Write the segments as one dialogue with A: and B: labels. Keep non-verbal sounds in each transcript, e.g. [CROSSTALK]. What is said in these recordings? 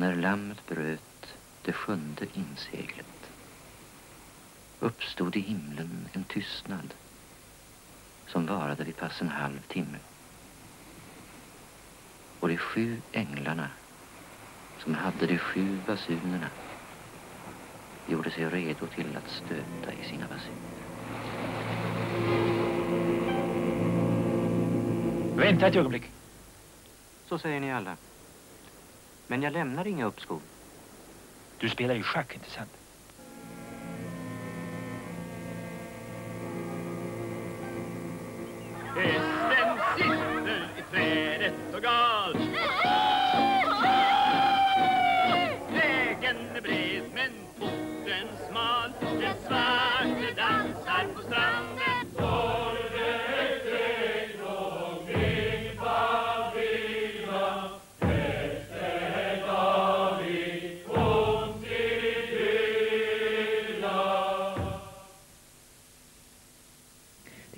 A: när lammet bröt det sjunde inseglet uppstod i himlen en tystnad som varade vid pass en halv timme. Och de sju änglarna som hade de sju basunerna gjorde sig redo till att stöta i sina basuner.
B: Vänta ett ögonblick.
A: Så säger ni alla. Men jag lämnar inga uppskov.
B: Du spelar ju schack, inte sant?
C: Hästen sitter i trädet och gal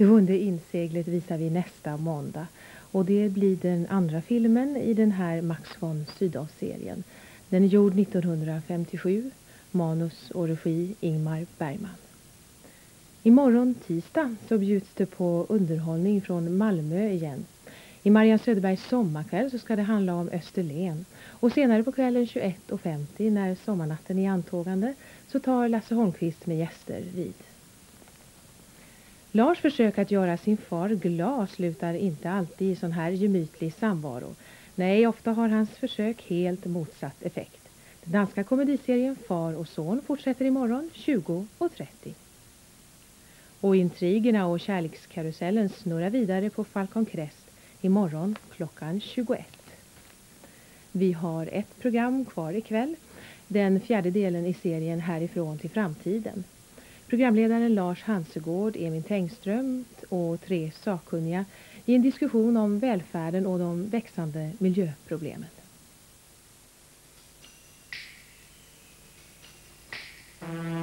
D: Det sjunde inseglet visar vi nästa måndag. Och det blir den andra filmen i den här Max von Sydow-serien. Den är gjord 1957, manus och regi Ingmar Bergman. Imorgon tisdag så bjuds det på underhållning från Malmö igen. I Marianne Söderbergs sommarkväll så ska det handla om Österlen. Och senare på kvällen 21.50 när sommarnatten är antågande så tar Lasse Holmqvist med gäster vid. Lars försök att göra sin far glad slutar inte alltid i sån här gemytlig samvaro. Nej, ofta har hans försök helt motsatt effekt. Den danska komediserien Far och son fortsätter imorgon 20.30. Och intrigerna och kärlekskarusellen snurrar vidare på Falcon Crest imorgon klockan 21. Vi har ett program kvar ikväll, den fjärde delen i serien Härifrån till framtiden. Programledaren Lars Hansegård, Emil Tengström och tre sakkunniga i en diskussion om välfärden och de växande miljöproblemen. Mm.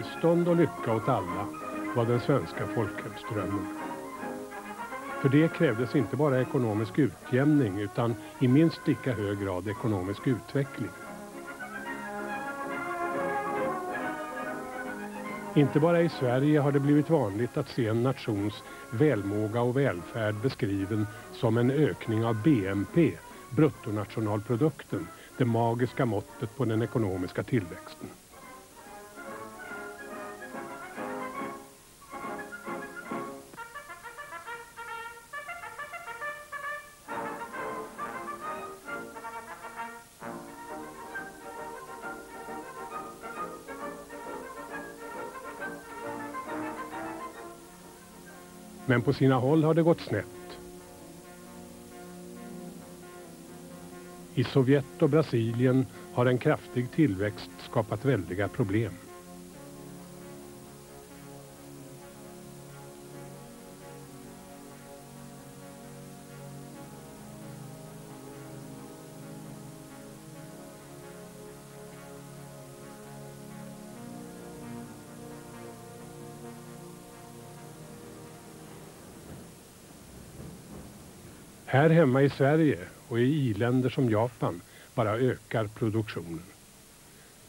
E: Välstånd och lycka åt alla var den svenska folkhemsdrömmen. För det krävdes inte bara ekonomisk utjämning utan i minst lika hög grad ekonomisk utveckling. Inte bara i Sverige har det blivit vanligt att se en nations välmåga och välfärd beskriven som en ökning av BNP, bruttonationalprodukten, det magiska måttet på den ekonomiska tillväxten. Men på sina håll har det gått snett. I Sovjet och Brasilien har en kraftig tillväxt skapat väldiga problem. Här hemma i Sverige och i iländer som Japan bara ökar produktionen.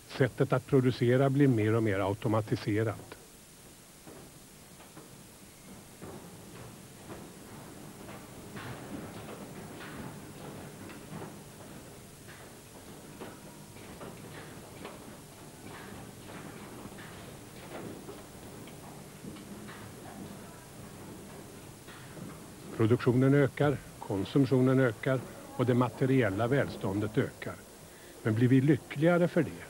E: Sättet att producera blir mer och mer automatiserat. Produktionen ökar, konsumtionen ökar och det materiella välståndet ökar. Men blir vi lyckligare för det?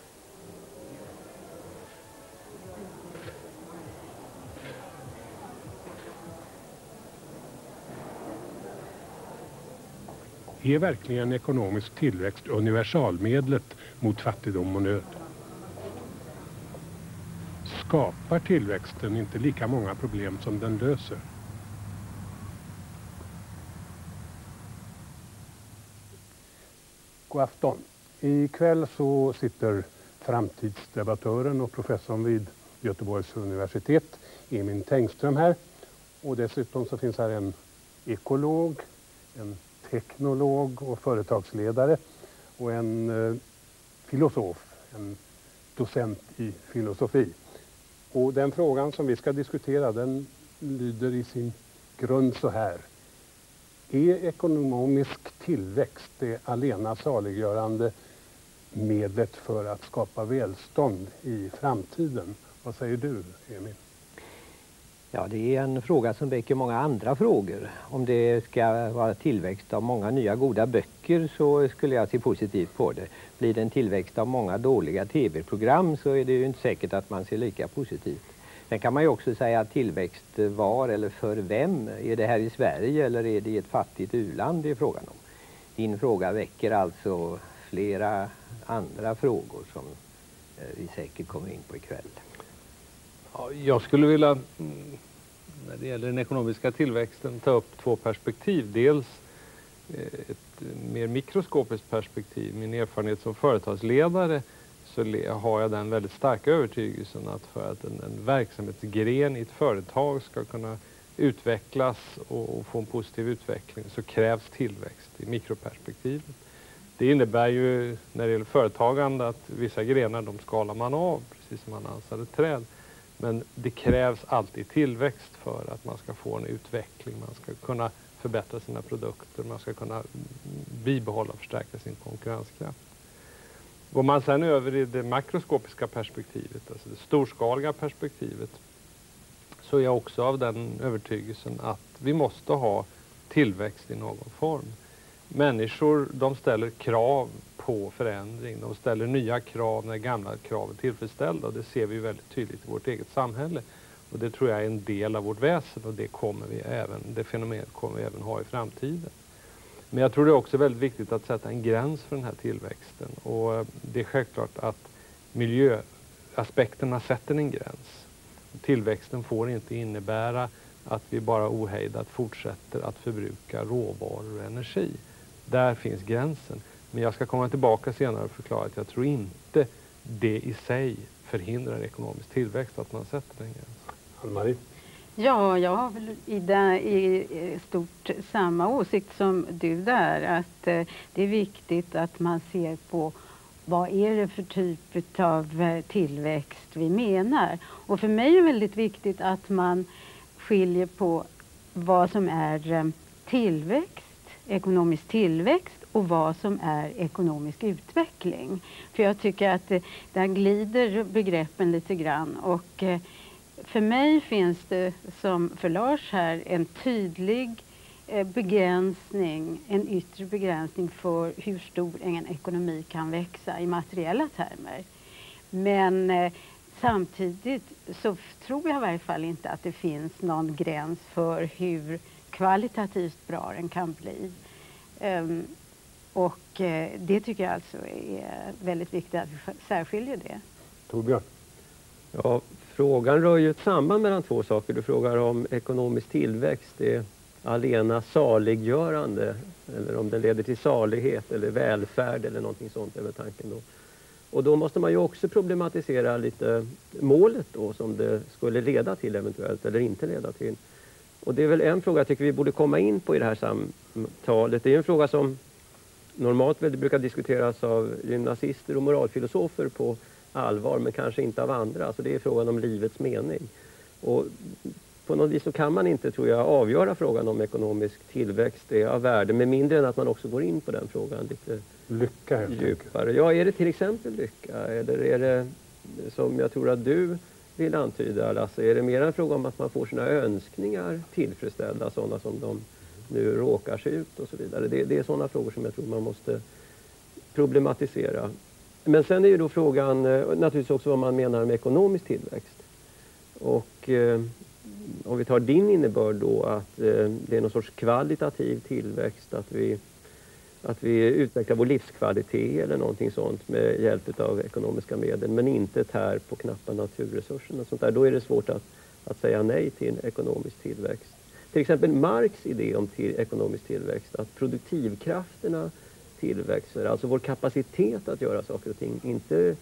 E: Är verkligen ekonomisk tillväxt universalmedlet mot fattigdom och nöd? Skapar tillväxten inte lika många problem som den löser? God afton. Ikväll så sitter framtidsdebattören och professorn vid Göteborgs universitet, Emin Tengström här. Och dessutom så finns här en ekolog, en teknolog och företagsledare och en eh, filosof, en docent i filosofi. Och den frågan som vi ska diskutera den lyder i sin grund så här. Är ekonomisk tillväxt det alena saliggörande medlet för att skapa välstånd i framtiden? Vad säger du, Emil?
F: Ja, det är en fråga som väcker många andra frågor. Om det ska vara tillväxt av många nya goda böcker så skulle jag se positivt på det. Blir det en tillväxt av många dåliga tv-program så är det ju inte säkert att man ser lika positivt. Sen kan man ju också säga att tillväxt var eller för vem? Är det här i Sverige eller är det i ett fattigt uland det är frågan om? Din fråga väcker alltså flera andra frågor som eh, vi säkert kommer in på ikväll.
G: Ja, jag skulle vilja, mm, när det gäller den ekonomiska tillväxten, ta upp två perspektiv. Dels eh, ett mer mikroskopiskt perspektiv. Min erfarenhet som företagsledare så har jag den väldigt starka övertygelsen att för att en, en verksamhetsgren i ett företag ska kunna utvecklas och, och, få en positiv utveckling så krävs tillväxt i mikroperspektivet. Det innebär ju när det gäller företagande att vissa grenar de skalar man av precis som man ansade träd. Men det krävs alltid tillväxt för att man ska få en utveckling. Man ska kunna förbättra sina produkter, man ska kunna bibehålla och förstärka sin konkurrenskraft. Går man sedan över i det makroskopiska perspektivet, alltså det storskaliga perspektivet, så är jag också av den övertygelsen att vi måste ha tillväxt i någon form. Människor de ställer krav på förändring. De ställer nya krav när gamla krav är tillfredsställda och det ser vi väldigt tydligt i vårt eget samhälle. Och det tror jag är en del av vårt väsen och det, kommer vi även, det fenomenet kommer vi även ha i framtiden. Men jag tror det är också väldigt viktigt att sätta en gräns för den här tillväxten och eh, det är självklart att miljöaspekterna sätter en gräns. Tillväxten får inte innebära att vi bara ohejdat fortsätter att förbruka råvaror och energi. Där finns gränsen. Men jag ska komma tillbaka senare och förklara att jag tror inte det i sig förhindrar ekonomisk tillväxt att man sätter den gränsen.
E: Ann-Marie?
H: Ja, jag har väl i, där, i stort samma åsikt som du där. Att eh, det är viktigt att man ser på vad är det för typ av eh, tillväxt vi menar. Och för mig är det väldigt viktigt att man skiljer på vad som är eh, tillväxt, ekonomisk tillväxt och vad som är ekonomisk utveckling. För jag tycker att eh, där glider begreppen lite grann. Och eh, för mig finns det, som för Lars här, en tydlig eh, begränsning, en yttre begränsning för hur stor en ekonomi kan växa i materiella termer. Men eh, samtidigt så tror jag i varje fall inte att det finns någon gräns för hur kvalitativt bra den kan bli. Um, och eh, det tycker jag alltså är väldigt viktigt att vi särskiljer det.
E: Torbjörn?
F: Ja, frågan rör ju ett samband mellan två saker. Du frågar om ekonomisk tillväxt är alena saliggörande eller om den leder till salighet eller välfärd eller någonting sånt över tanken då. Och då måste man ju också problematisera lite målet då som det skulle leda till eventuellt eller inte leda till. Och det är väl en fråga jag tycker vi borde komma in på i det här samtalet. Det är en fråga som normalt väl brukar diskuteras av gymnasister och moralfilosofer på allvar men kanske inte av andra. Alltså det är frågan om livets mening. Och på något vis så kan man inte, tror jag, avgöra frågan om ekonomisk tillväxt är av värde med mindre än att man också går in på den frågan lite
E: lycka, helt
F: djupare. Ja, är det till exempel lycka? Eller är det som jag tror att du vill antyda, Lasse, är det mer en fråga om att man får sina önskningar tillfredsställda, sådana som de nu råkar se ut och så vidare. Det, det är sådana frågor som jag tror man måste problematisera. Men sen är ju då frågan eh, naturligtvis också vad man menar med ekonomisk tillväxt. Och eh, om vi tar din innebörd då att eh, det är någon sorts kvalitativ tillväxt, att vi, att vi utvecklar vår livskvalitet eller någonting sånt med hjälp av ekonomiska medel men inte tär på knappa naturresurser och sånt där. Då är det svårt att, att säga nej till ekonomisk tillväxt. Till exempel Marx idé om till, ekonomisk tillväxt, att produktivkrafterna tillväxt. alltså vår kapacitet att göra saker och ting, inte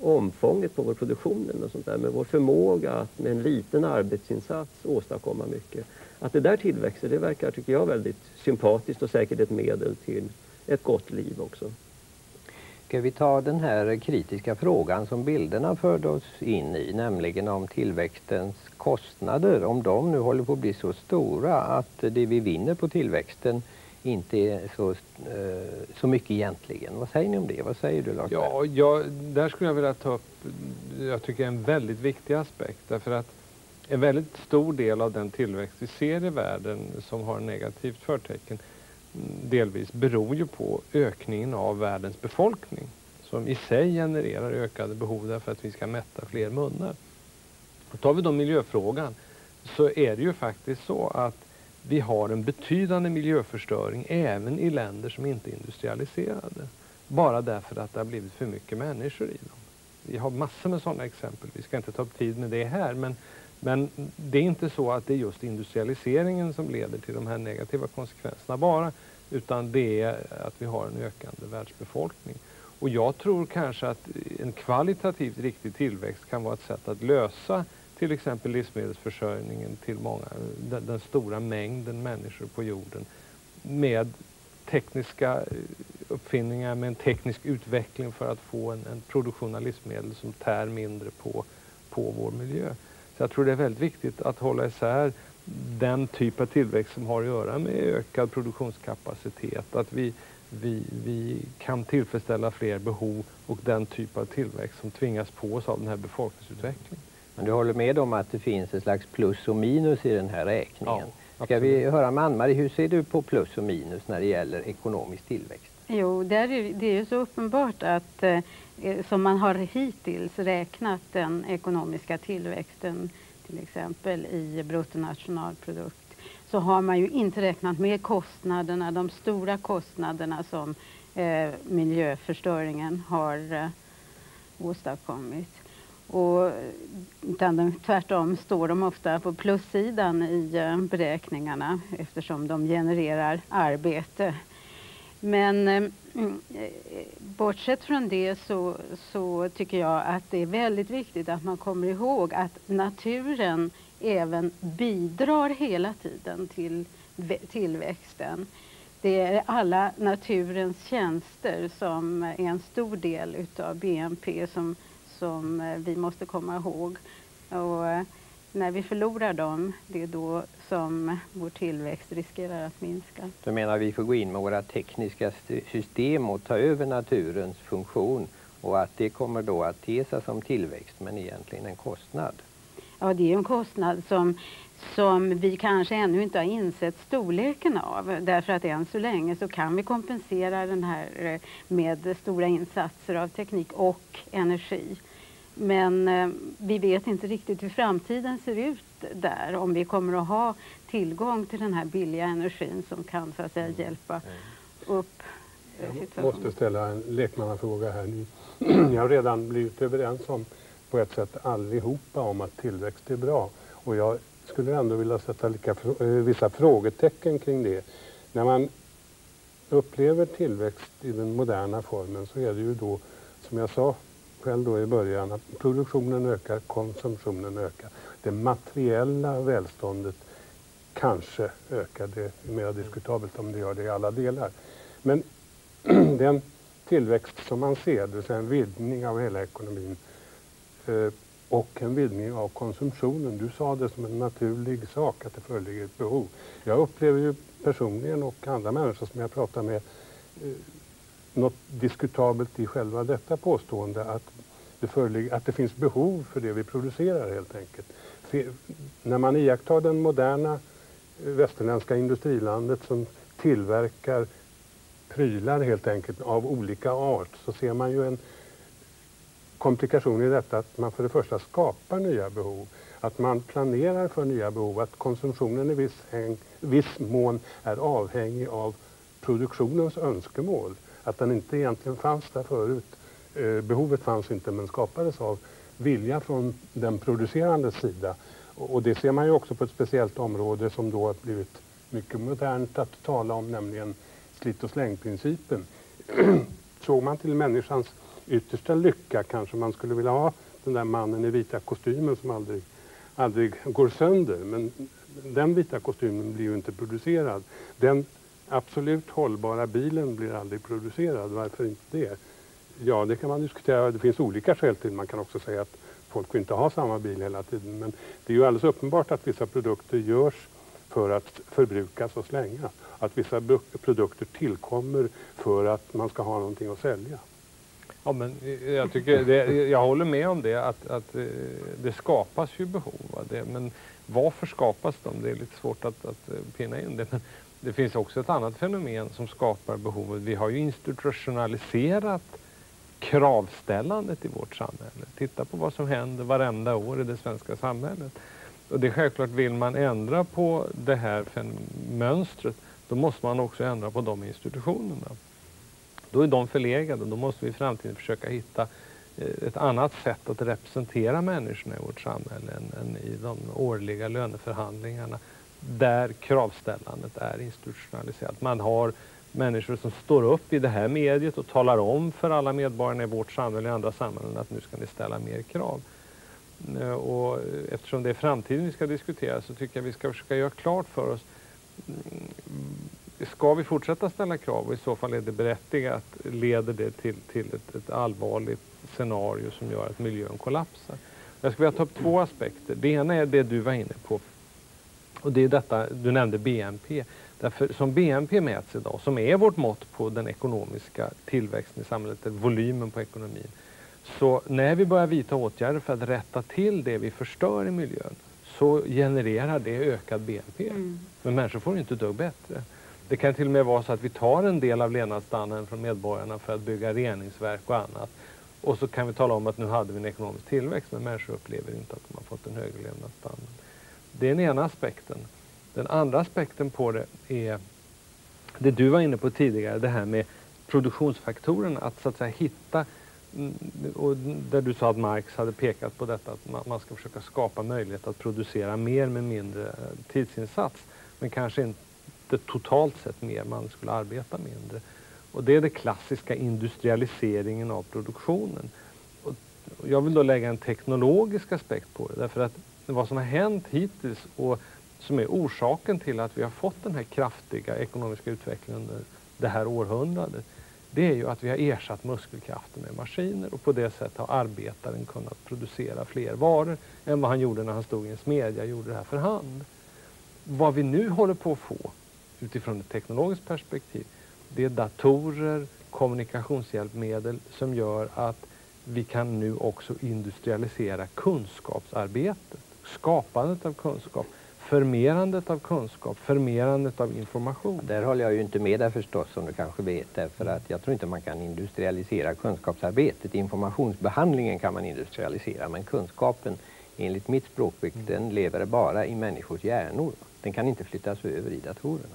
F: omfånget på vår produktion eller sånt där, men vår förmåga att med en liten arbetsinsats åstadkomma mycket. Att det där tillväxer, det verkar, tycker jag, väldigt sympatiskt och säkert ett medel till ett gott liv också.
I: Ska vi ta den här kritiska frågan som bilderna förde oss in i, nämligen om tillväxtens kostnader, om de nu håller på att bli så stora att det vi vinner på tillväxten inte är så, eh, så mycket egentligen. Vad säger ni om det? Vad säger du Lars?
G: Ja, jag, där skulle jag vilja ta upp, jag tycker en väldigt viktig aspekt därför att en väldigt stor del av den tillväxt vi ser i världen som har negativt förtecken delvis beror ju på ökningen av världens befolkning som i sig genererar ökade behov därför att vi ska mätta fler munnar. Och tar vi då miljöfrågan så är det ju faktiskt så att vi har en betydande miljöförstöring även i länder som inte är industrialiserade. Bara därför att det har blivit för mycket människor i dem. Vi har massor med sådana exempel. Vi ska inte ta upp tid med det här. Men, men det är inte så att det är just industrialiseringen som leder till de här negativa konsekvenserna bara. Utan det är att vi har en ökande världsbefolkning. Och jag tror kanske att en kvalitativt riktig tillväxt kan vara ett sätt att lösa till exempel livsmedelsförsörjningen till många, den, den stora mängden människor på jorden med tekniska eh, uppfinningar, med en teknisk utveckling för att få en, en, produktion av livsmedel som tär mindre på, på vår miljö. Så jag tror det är väldigt viktigt att hålla isär den typ av tillväxt som har att göra med ökad produktionskapacitet, att vi, vi, vi kan tillfredsställa fler behov och den typ av tillväxt som tvingas på oss av den här befolkningsutvecklingen.
I: Men du håller med om att det finns ett slags plus och minus i den här räkningen? Ja, Ska vi höra med Ann-Marie, hur ser du på plus och minus när det gäller ekonomisk tillväxt?
H: Jo, det är, det är ju så uppenbart att eh, som man har hittills räknat den ekonomiska tillväxten till exempel i bruttonationalprodukt så har man ju inte räknat med kostnaderna, de stora kostnaderna som eh, miljöförstöringen har eh, åstadkommit. Och, utan tvärtom står de ofta på plussidan i eh, beräkningarna eftersom de genererar arbete. Men eh, eh, bortsett från det så, så tycker jag att det är väldigt viktigt att man kommer ihåg att naturen även bidrar hela tiden till tillväxten. Det är alla naturens tjänster som är en stor del utav BNP som som eh, vi måste komma ihåg. Och eh, när vi förlorar dem, det är då som vår tillväxt riskerar att minska.
I: Du menar att vi får gå in med våra tekniska system och ta över naturens funktion och att det kommer då att te sig som tillväxt men egentligen en kostnad?
H: Ja, det är en kostnad som, som vi kanske ännu inte har insett storleken av. Därför att än så länge så kan vi kompensera den här eh, med stora insatser av teknik och energi. Men eh, vi vet inte riktigt hur framtiden ser ut där. Om vi kommer att ha tillgång till den här billiga energin som kan så att säga hjälpa upp
E: situationen. Jag måste ställa en lekmannafråga här nu. Jag [CLEARS THROAT] har redan blivit överens om på ett sätt allihopa om att tillväxt är bra. Och jag skulle ändå vilja sätta lika, eh, vissa frågetecken kring det. När man upplever tillväxt i den moderna formen så är det ju då, som jag sa själv då i början, att produktionen ökar, konsumtionen ökar. Det materiella välståndet kanske ökar, det är mer diskutabelt om det gör det i alla delar. Men [CLEARS THROAT] den tillväxt som man ser, det vill säga en vidgning av hela ekonomin, Eh, och en vidgning av konsumtionen. Du sa det som en naturlig sak att det föreligger ett behov. Jag upplever ju personligen och andra människor som jag pratar med eh, något diskutabelt i själva detta påstående att det, föreligger, att det finns behov för det vi producerar helt enkelt. För när man iakttar den moderna eh, västerländska industrilandet som tillverkar prylar helt enkelt av olika art så ser man ju en komplikation i detta att man för det första skapar nya behov, att man planerar för nya behov, att konsumtionen i viss, häng, viss mån är avhängig av produktionens önskemål. Att den inte egentligen fanns där förut. Eh, behovet fanns inte men skapades av vilja från den producerande sida. Och det ser man ju också på ett speciellt område som då har blivit mycket modernt att tala om, nämligen slit och slängprincipen. [CLEARS THROAT] Såg man till människans yttersta lycka kanske man skulle vilja ha den där mannen i vita kostymen som aldrig, aldrig går sönder. Men den vita kostymen blir ju inte producerad. Den absolut hållbara bilen blir aldrig producerad. Varför inte det? Ja, det kan man diskutera. Det finns olika skäl till. Man kan också säga att folk vill inte ha samma bil hela tiden. Men det är ju alldeles uppenbart att vissa produkter görs för att förbrukas och slängas. Att vissa produkter tillkommer för att man ska ha någonting att sälja.
G: Ja, men eh, jag, tycker det, jag håller med om det, att, att eh, det skapas ju behov. Det, men varför skapas de? Det är lite svårt att, att eh, pinna in det. Men det finns också ett annat fenomen som skapar behovet. Vi har ju institutionaliserat kravställandet i vårt samhälle. Titta på vad som händer varenda år i det svenska samhället. Och det är självklart, vill man ändra på det här mönstret, då måste man också ändra på de institutionerna. Då är de förlegade. Då måste vi i framtiden försöka hitta eh, ett annat sätt att representera människorna i vårt samhälle än, än i de årliga löneförhandlingarna där kravställandet är institutionaliserat. Man har människor som står upp i det här mediet och talar om för alla medborgarna i vårt samhälle och i andra samhällen att nu ska ni ställa mer krav. Eh, och eh, eftersom det är framtiden vi ska diskutera så tycker jag vi ska försöka göra klart för oss mm, Ska vi fortsätta ställa krav och i så fall är det berättigat, leder det till, till ett, ett allvarligt scenario som gör att miljön kollapsar? Jag skulle vilja ta upp två aspekter. Det ena är det du var inne på och det är detta, du nämnde BNP. Därför som BNP mäts idag, som är vårt mått på den ekonomiska tillväxten i samhället, volymen på ekonomin. Så när vi börjar vidta åtgärder för att rätta till det vi förstör i miljön så genererar det ökad BNP. Mm. Men människor får inte ett dugg bättre. Det kan till och med vara så att vi tar en del av levnadsstandarden från medborgarna för att bygga reningsverk och annat. Och så kan vi tala om att nu hade vi en ekonomisk tillväxt men människor upplever inte att de har fått en högre levnadsstandard. Det är den ena aspekten. Den andra aspekten på det är det du var inne på tidigare, det här med produktionsfaktorerna. Att så att säga hitta, mm, och där du sa att Marx hade pekat på detta, att man ska försöka skapa möjlighet att producera mer med mindre tidsinsats. Men kanske inte totalt sett mer, man skulle arbeta mindre. Och det är den klassiska industrialiseringen av produktionen. Och jag vill då lägga en teknologisk aspekt på det, därför att vad som har hänt hittills och som är orsaken till att vi har fått den här kraftiga ekonomiska utvecklingen under det här århundradet, det är ju att vi har ersatt muskelkraften med maskiner och på det sättet har arbetaren kunnat producera fler varor än vad han gjorde när han stod i en smedja och gjorde det här för hand. Vad vi nu håller på att få utifrån ett teknologiskt perspektiv, det är datorer, kommunikationshjälpmedel som gör att vi kan nu också industrialisera kunskapsarbetet, skapandet av kunskap, förmerandet av kunskap, förmerandet av information.
I: Där håller jag ju inte med dig förstås som du kanske vet därför att jag tror inte man kan industrialisera kunskapsarbetet. Informationsbehandlingen kan man industrialisera men kunskapen enligt mitt språkbruk mm. den lever bara i människors hjärnor. Den kan inte flyttas över i datorerna.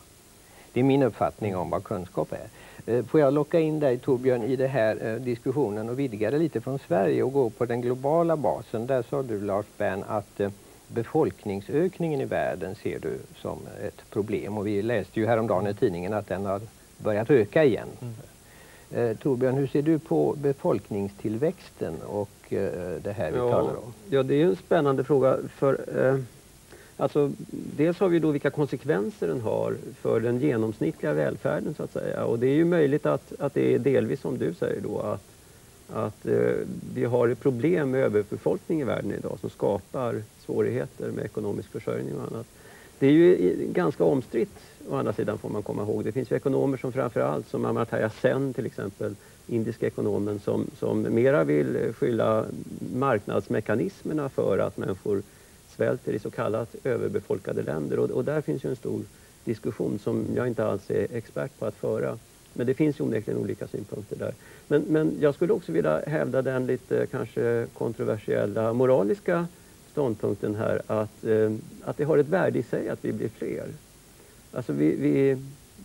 I: Det är min uppfattning om vad kunskap är. Eh, får jag locka in dig Torbjörn i den här eh, diskussionen och vidga det lite från Sverige och gå på den globala basen. Där sa du Lars Bern att eh, befolkningsökningen i världen ser du som ett problem och vi läste ju häromdagen i tidningen att den har börjat öka igen. Mm. Torbjörn, hur ser du på befolkningstillväxten och det här vi
F: ja,
I: talar om?
F: Ja, det är en spännande fråga för eh, Alltså, dels har vi då vilka konsekvenser den har för den genomsnittliga välfärden så att säga. Och det är ju möjligt att, att det är delvis som du säger då att, att eh, vi har ett problem med överbefolkning i världen idag som skapar svårigheter med ekonomisk försörjning och annat. Det är ju ganska omstritt å andra sidan får man komma ihåg. Det finns ju ekonomer som framförallt som Amartya Sen till exempel, indiska ekonomen som, som mera vill skylla marknadsmekanismerna för att människor svälter i så kallat överbefolkade länder. Och, och där finns ju en stor diskussion som jag inte alls är expert på att föra. Men det finns ju onekligen olika synpunkter där. Men, men jag skulle också vilja hävda den lite eh, kanske kontroversiella moraliska ståndpunkten här att, eh, att det har ett värde i sig att vi blir fler. Alltså vi, vi,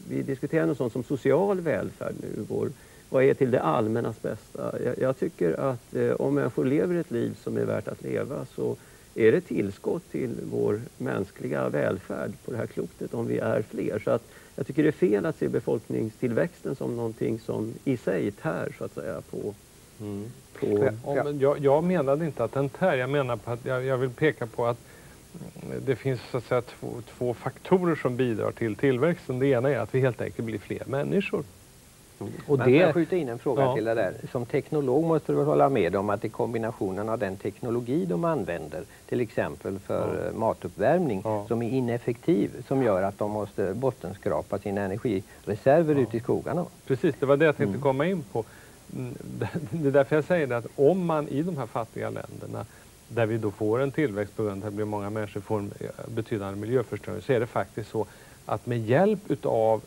F: vi diskuterar något sånt som social välfärd nu. Vår, vad är till det allmännas bästa? Jag, jag tycker att eh, om människor lever ett liv som är värt att leva så är det tillskott till vår mänskliga välfärd på det här klotet om vi är fler. Så att jag tycker det är fel att se befolkningstillväxten som någonting som i sig tär så att säga på...
G: Mm. på ja, men jag, jag menade inte att den tär, jag menar på att jag, jag vill peka på att det finns så att säga två, två faktorer som bidrar till tillväxten. Det ena är att vi helt enkelt blir fler människor.
I: Och det... jag skjuta in en fråga ja. till det där. Som teknolog måste du hålla med om att i kombinationen av den teknologi de använder, till exempel för ja. matuppvärmning, ja. som är ineffektiv, som gör att de måste bottenskrapa sina energireserver ja. ute i skogarna.
G: Precis, det var det jag tänkte mm. komma in på. Mm, det är därför jag säger det att om man i de här fattiga länderna där vi då får en tillväxt på grund av att många människor får en betydande miljöförstöring så är det faktiskt så att med hjälp utav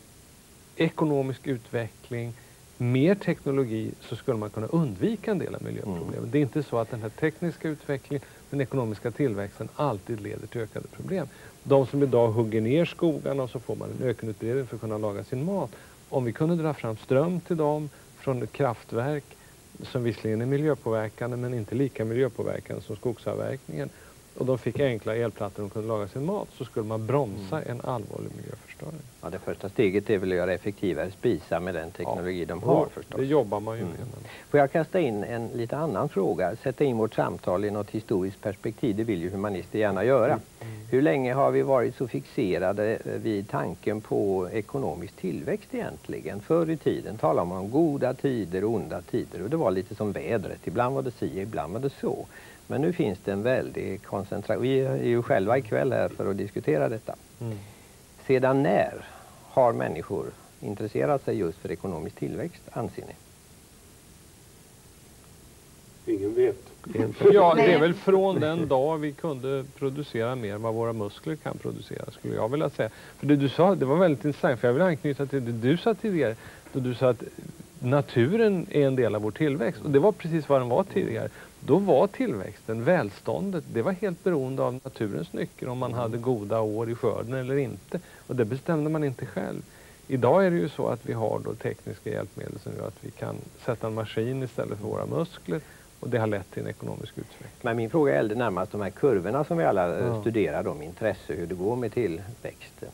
G: ekonomisk utveckling, mer teknologi så skulle man kunna undvika en del av miljöproblemen. Mm. Det är inte så att den här tekniska utvecklingen, den ekonomiska tillväxten alltid leder till ökade problem. De som idag hugger ner skogarna och så får man en ökenutbredning för att kunna laga sin mat. Om vi kunde dra fram ström till dem från ett kraftverk som visserligen är miljöpåverkande men inte lika miljöpåverkande som skogsavverkningen och de fick enkla elplattor och kunde laga sin mat så skulle man bromsa mm. en allvarlig miljöförstöring.
I: Ja, det första steget är väl att göra effektivare spisar med den teknologi ja. de har förstås.
G: Det jobbar man ju mm. med.
I: Får jag kasta in en lite annan fråga? Sätta in vårt samtal i något historiskt perspektiv, det vill ju humanister gärna göra. Mm. Hur länge har vi varit så fixerade vid tanken på ekonomisk tillväxt egentligen? Förr i tiden talade man om goda tider och onda tider och det var lite som vädret. Ibland var det si, ibland var det så. Men nu finns det en väldig koncentration. Vi är ju själva ikväll här för att diskutera detta. Mm. Sedan när har människor intresserat sig just för ekonomisk tillväxt, anser ni?
E: Ingen vet. [LAUGHS]
G: Ja, det är väl från den dag vi kunde producera mer än vad våra muskler kan producera, skulle jag vilja säga. För det du sa, det var väldigt intressant, för jag vill anknyta till det du sa tidigare, då du sa att naturen är en del av vår tillväxt. Och det var precis vad den var tidigare. Då var tillväxten, välståndet, det var helt beroende av naturens nycker om man hade goda år i skörden eller inte. Och det bestämde man inte själv. Idag är det ju så att vi har då tekniska hjälpmedel som gör att vi kan sätta en maskin istället för våra muskler. Och det har lett till en ekonomisk utveckling.
I: Men min fråga gällde närmast de här kurvorna som vi alla eh, ja. studerar om intresse, hur det går med tillväxten.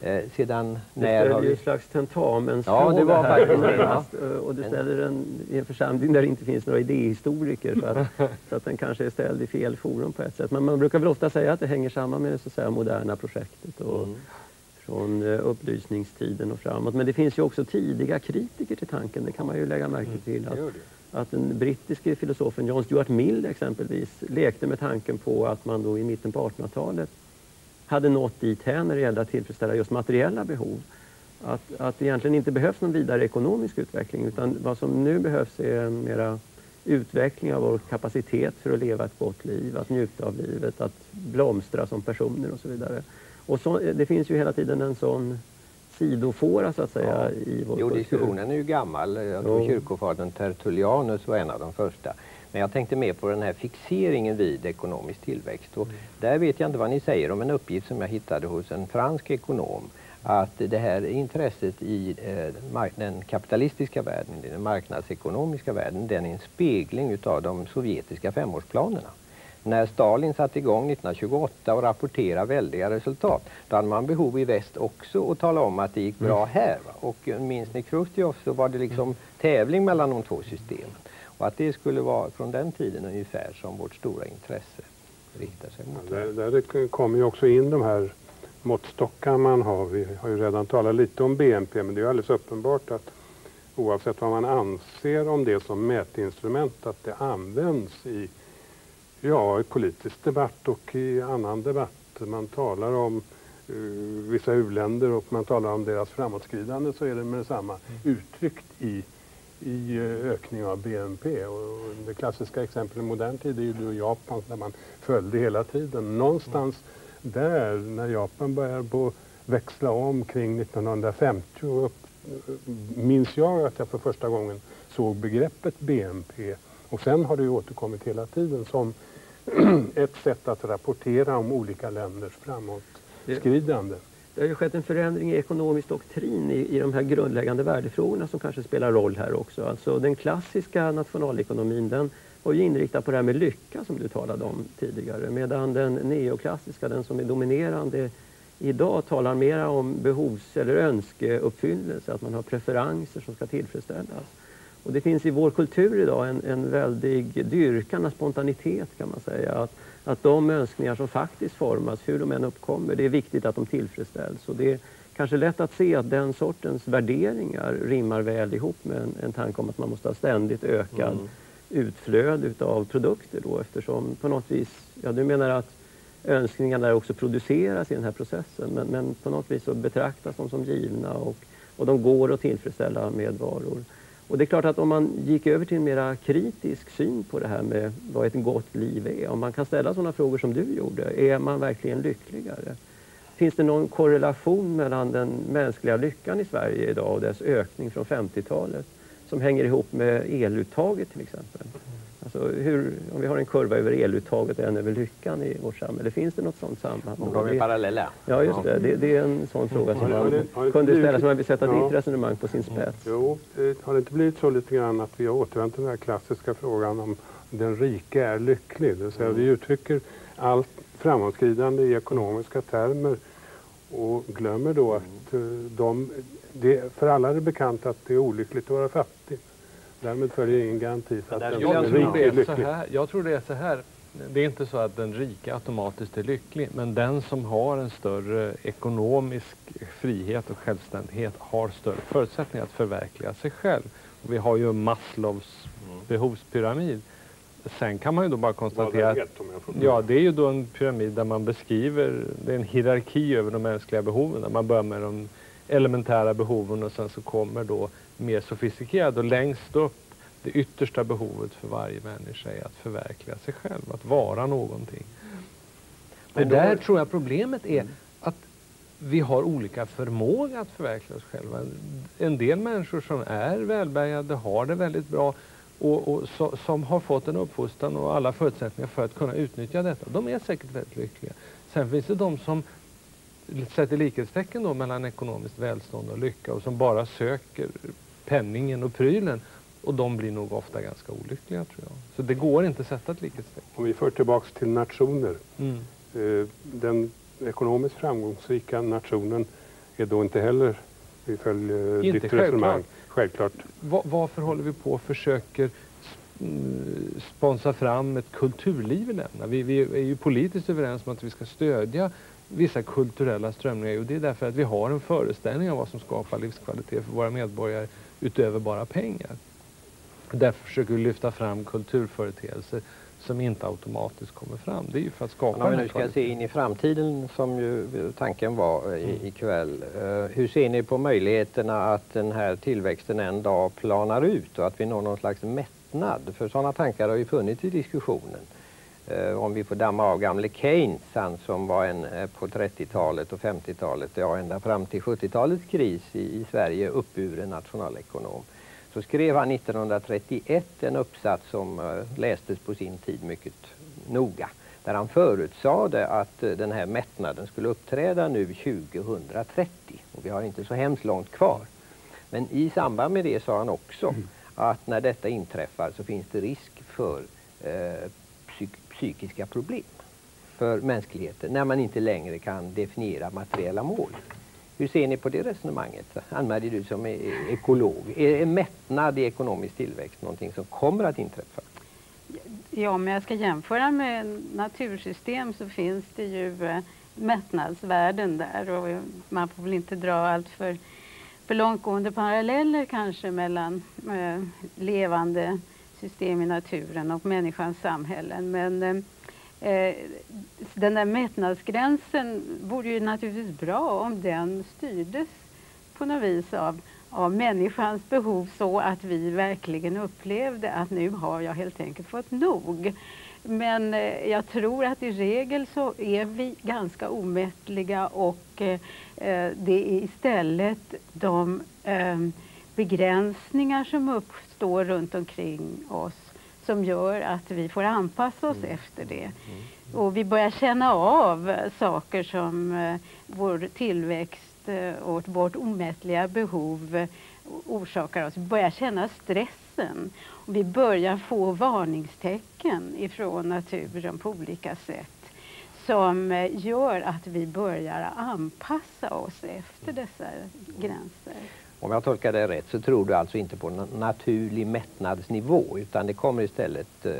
I: Eh, sedan
F: när du ställer ju en slags tentamensfråga ja, det var här. Ja. Och du ställer den i en församling där det inte finns några idéhistoriker så att, [LAUGHS] så att den kanske är ställd i fel forum på ett sätt. Men man brukar väl ofta säga att det hänger samman med det så att säga, moderna projektet och mm. från uh, upplysningstiden och framåt. Men det finns ju också tidiga kritiker till tanken, det kan man ju lägga märke mm. till. Att, att den brittiske filosofen John Stuart Mill exempelvis lekte med tanken på att man då i mitten på 1800-talet hade nått dit här när det gällde att tillfredsställa just materiella behov. Att, att det egentligen inte behövs någon vidare ekonomisk utveckling utan vad som nu behövs är en mera utveckling av vår kapacitet för att leva ett gott liv, att njuta av livet, att blomstra som personer och så vidare. Och så, det finns ju hela tiden en sån sidofåra så att säga ja. i vår
I: Jo, diskussionen är ju gammal. Jag tror kyrkofadern Tertullianus var en av de första. Men jag tänkte mer på den här fixeringen vid ekonomisk tillväxt. Och där vet jag inte vad ni säger om en uppgift som jag hittade hos en fransk ekonom. Att det här intresset i eh, den kapitalistiska världen, i den marknadsekonomiska världen, den är en spegling utav de sovjetiska femårsplanerna. När Stalin satte igång 1928 och rapporterade väldiga resultat, då hade man behov i väst också att tala om att det gick bra mm. här. Och minns ni Chrustjov så var det liksom tävling mellan de två systemen. Och att det skulle vara från den tiden ungefär som vårt stora intresse riktar sig mot.
E: Ja, där, där kommer ju också in de här måttstockar man har. Vi har ju redan talat lite om BNP men det är alldeles uppenbart att oavsett vad man anser om det som mätinstrument att det används i, ja, i politisk debatt och i annan debatt. Man talar om uh, vissa uländer och man talar om deras framåtskridande så är det med detsamma mm. uttryckt i i eh, ökning av BNP. Och det klassiska exemplet i modern tid är ju då Japan där man följde hela tiden. Någonstans där, när Japan börjar på växla om kring 1950 upp, eh, minns jag att jag för första gången såg begreppet BNP. Och sen har det ju återkommit hela tiden som [CLEARS THROAT] ett sätt att rapportera om olika länders framåtskridande.
F: Det har ju skett en förändring i ekonomisk doktrin i, i de här grundläggande värdefrågorna som kanske spelar roll här också. Alltså den klassiska nationalekonomin den var ju inriktad på det här med lycka som du talade om tidigare. Medan den neoklassiska, den som är dominerande idag, talar mer om behovs eller önskeuppfyllelse, att man har preferenser som ska tillfredsställas. Och det finns i vår kultur idag en, en väldig dyrkan av spontanitet kan man säga. Att, att de önskningar som faktiskt formas, hur de än uppkommer, det är viktigt att de tillfredsställs. Och det är kanske lätt att se att den sortens värderingar rimmar väl ihop med en, en tanke om att man måste ha ständigt ökad mm. utflöde utav produkter då eftersom på något vis, ja du menar att önskningarna också produceras i den här processen men, men på något vis så betraktas de som givna och, och de går att tillfredsställa med varor. Och det är klart att om man gick över till en mera kritisk syn på det här med vad ett gott liv är, om man kan ställa sådana frågor som du gjorde, är man verkligen lyckligare? Finns det någon korrelation mellan den mänskliga lyckan i Sverige idag och dess ökning från 50-talet som hänger ihop med eluttaget till exempel? Alltså hur, om vi har en kurva över eluttaget och en över lyckan i vårt samhälle, finns det något sådant samband?
I: Och de är parallella.
F: Ja, just det. Det, det är en sån fråga som man kunde ställa, som man vill sätta ditt resonemang på sin spets.
E: Jo, har det inte blivit så lite grann att vi har återvänt till den här klassiska frågan om den rike är lycklig? Det vill säga, vi uttrycker allt framåtskridande i ekonomiska termer och glömmer då att eh, de, det, för alla är det bekant att det är olyckligt att vara fattig. Därmed följer ingen garanti för att den
G: jag,
E: är
G: tror det
E: är lycklig.
G: här, jag tror det är så här. Det är inte så att den rika automatiskt är lycklig, men den som har en större ekonomisk frihet och självständighet har större förutsättningar att förverkliga sig själv. Och vi har ju Maslows behovspyramid. Sen kan man ju då bara konstatera att ja, det är ju då en pyramid där man beskriver, det är en hierarki över de mänskliga behoven. Där man börjar med de elementära behoven och sen så kommer då mer sofistikerad och längst upp det yttersta behovet för varje människa är att förverkliga sig själv, att vara någonting. Och där tror jag problemet är att vi har olika förmåga att förverkliga oss själva. En del människor som är välbärgade har det väldigt bra och, och så, som har fått en uppfostran och alla förutsättningar för att kunna utnyttja detta. De är säkert väldigt lyckliga. Sen finns det de som sätter likhetstecken då mellan ekonomiskt välstånd och lycka och som bara söker penningen och prylen. Och de blir nog ofta ganska olyckliga tror jag. Så det går inte att sätta ett likhetstecken.
E: Om vi för tillbaks till nationer.
G: Mm.
E: Eh, Den ekonomiskt framgångsrika nationen är då inte heller, vi följer
G: Inte
E: ditt resonemang,
G: självklart.
E: självklart.
G: Va- varför håller vi på och försöker mm, sponsra fram ett kulturliv i länderna? Vi, vi är ju politiskt överens om att vi ska stödja vissa kulturella strömningar och det är därför att vi har en föreställning om vad som skapar livskvalitet för våra medborgare utöver bara pengar. Därför försöker vi lyfta fram kulturföreteelser som inte automatiskt kommer fram. Det är ju för att skapa
I: Men om vi nu ska se in i framtiden som ju tanken var i, ikväll. Eh, hur ser ni på möjligheterna att den här tillväxten en dag planar ut och att vi når någon slags mättnad? För sådana tankar har ju funnits i diskussionen. Eh, om vi får damma av gamle Keynes, han som var en eh, på 30-talet och 50-talet, ja ända fram till 70-talets kris i, i Sverige, uppburen nationalekonom. Så skrev han 1931 en uppsats som eh, lästes på sin tid mycket noga. Där han förutsade att den här mättnaden skulle uppträda nu 2030. Och vi har inte så hemskt långt kvar. Men i samband med det sa han också att när detta inträffar så finns det risk för eh, psykiska problem för mänskligheten när man inte längre kan definiera materiella mål. Hur ser ni på det resonemanget? Ann-Marie, du som e-, e-, är ekolog. Är mättnad i ekonomisk tillväxt någonting som kommer att inträffa?
H: Ja, om jag ska jämföra med natursystem så finns det ju eh, mättnadsvärden där och man får väl inte dra allt för, för långtgående paralleller kanske mellan eh, levande system i naturen och människans samhällen. Men eh, den där mättnadsgränsen vore ju naturligtvis bra om den styrdes på något vis av, av människans behov så att vi verkligen upplevde att nu har jag helt enkelt fått nog. Men eh, jag tror att i regel så är vi ganska omättliga och eh, eh det är istället de eh, begränsningar som uppstår runt omkring oss som gör att vi får anpassa oss mm. efter det. Mm. Och vi börjar känna av saker som eh, vår tillväxt eh, och vårt omättliga behov eh, orsakar oss. Vi börjar känna stressen. Och vi börjar få varningstecken ifrån naturen på olika sätt som gör att vi börjar anpassa oss efter dessa gränser.
I: Om jag tolkar det rätt så tror du alltså inte på en naturlig mättnadsnivå utan det kommer istället, eh,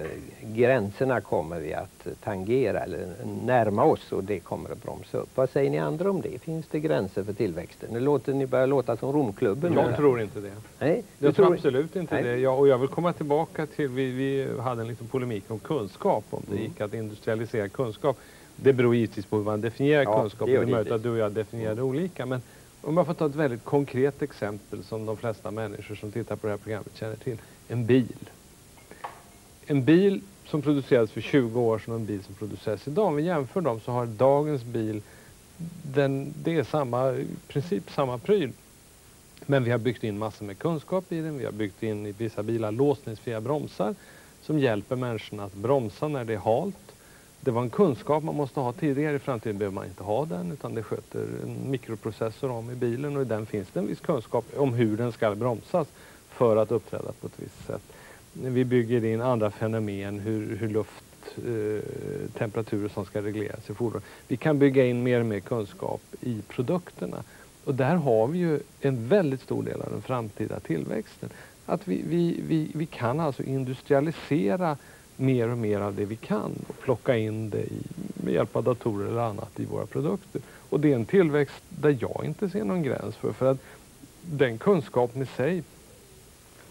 I: gränserna kommer vi att tangera eller närma oss och det kommer att bromsa upp. Vad säger ni andra om det? Finns det gränser för tillväxten? Nu låter ni börjar låta som Romklubben.
G: Jag där. tror inte det.
I: Nej,
G: jag tror absolut inte Nej. det. Jag, och jag vill komma tillbaka till, vi, vi hade en liten polemik om kunskap, om det mm. gick att industrialisera kunskap. Det beror givetvis på hur man definierar ja, kunskap. Det är möjligt att du och jag definierar det olika. Men om jag får ta ett väldigt konkret exempel som de flesta människor som tittar på det här programmet känner till. En bil. En bil som producerades för 20 år sedan och en bil som produceras idag. Om vi jämför dem så har dagens bil, den, det är samma, i princip samma pryl. Men vi har byggt in massor med kunskap i den. Vi har byggt in i vissa bilar låsningsfria bromsar som hjälper människorna att bromsa när det är halt. Det var en kunskap man måste ha tidigare. I framtiden behöver man inte ha den utan det sköter en mikroprocessor om i bilen och i den finns det en viss kunskap om hur den ska bromsas för att uppträda på ett visst sätt. Vi bygger in andra fenomen, hur, hur luft eh, temperaturer som ska regleras i fordon. Vi kan bygga in mer och mer kunskap i produkterna. Och där har vi ju en väldigt stor del av den framtida tillväxten. Att vi, vi, vi, vi kan alltså industrialisera mer och mer av det vi kan och plocka in det i, med hjälp av datorer eller annat i våra produkter. Och det är en tillväxt där jag inte ser någon gräns för. För att den kunskapen i sig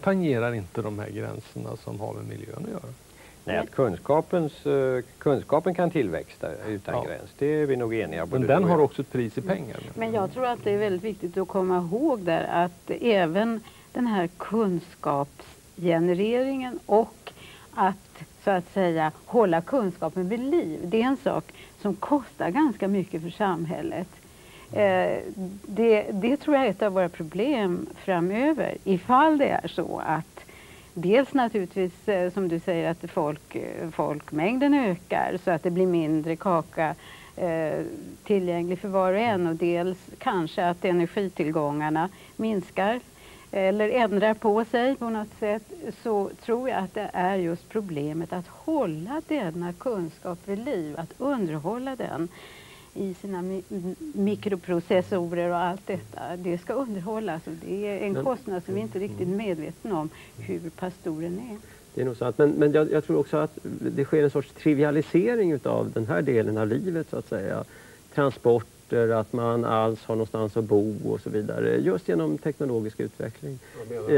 G: tangerar inte de här gränserna som har med miljön att göra.
I: Nej, att kunskapens, uh, kunskapen kan tillväxa utan ja. gräns, det är vi nog eniga
G: på. Men den har också ett pris i pengar.
H: Men jag tror att det är väldigt viktigt att komma ihåg där att även den här kunskapsgenereringen och att så att säga hålla kunskapen vid liv. Det är en sak som kostar ganska mycket för samhället. Eh, det, det, tror jag är ett av våra problem framöver. Ifall det är så att dels naturligtvis eh, som du säger att folk, eh, folkmängden ökar så att det blir mindre kaka eh, tillgänglig för var och en och dels kanske att energitillgångarna minskar eller ändrar på sig på något sätt så tror jag att det är just problemet att hålla denna kunskap vid liv, att underhålla den i sina mi mikroprocessorer och allt detta. Det ska underhållas och det är en kostnad som vi inte är riktigt medvetna om hur pass stor den är.
F: Det är nog sant. Men, men jag, jag, tror också att det sker en sorts trivialisering av den här delen av livet så att säga. Transport orter, att man alls har någonstans att bo och så vidare. Just genom teknologisk utveckling. Eh,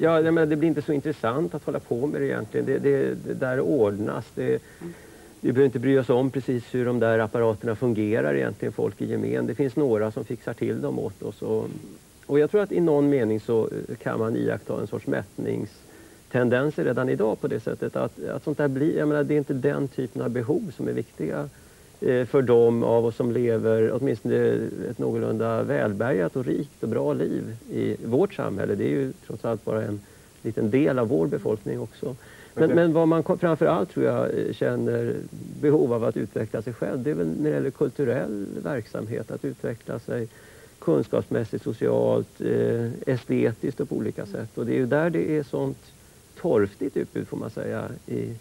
F: ja, jag menar, det blir inte så intressant att hålla på med det egentligen. Det, det, det där ordnas. Det, vi behöver inte bry oss om precis hur de där apparaterna fungerar egentligen, folk i gemen. Det finns några som fixar till dem åt oss. Och, och jag tror att i någon mening så kan man iaktta en sorts mättningstendenser redan idag på det sättet att, att sånt där blir, jag menar det är inte den typen av behov som är viktiga Eh, för de av oss som lever åtminstone ett någorlunda välbärgat och rikt och bra liv i vårt samhälle. Det är ju trots allt bara en liten del av vår befolkning också. Men, men vad man framför allt tror jag känner behov av att utveckla sig själv det är väl när det gäller kulturell verksamhet, att utveckla sig kunskapsmässigt, socialt, eh, estetiskt och på olika sätt. Och det är ju där det är sånt torftigt utbud får man säga i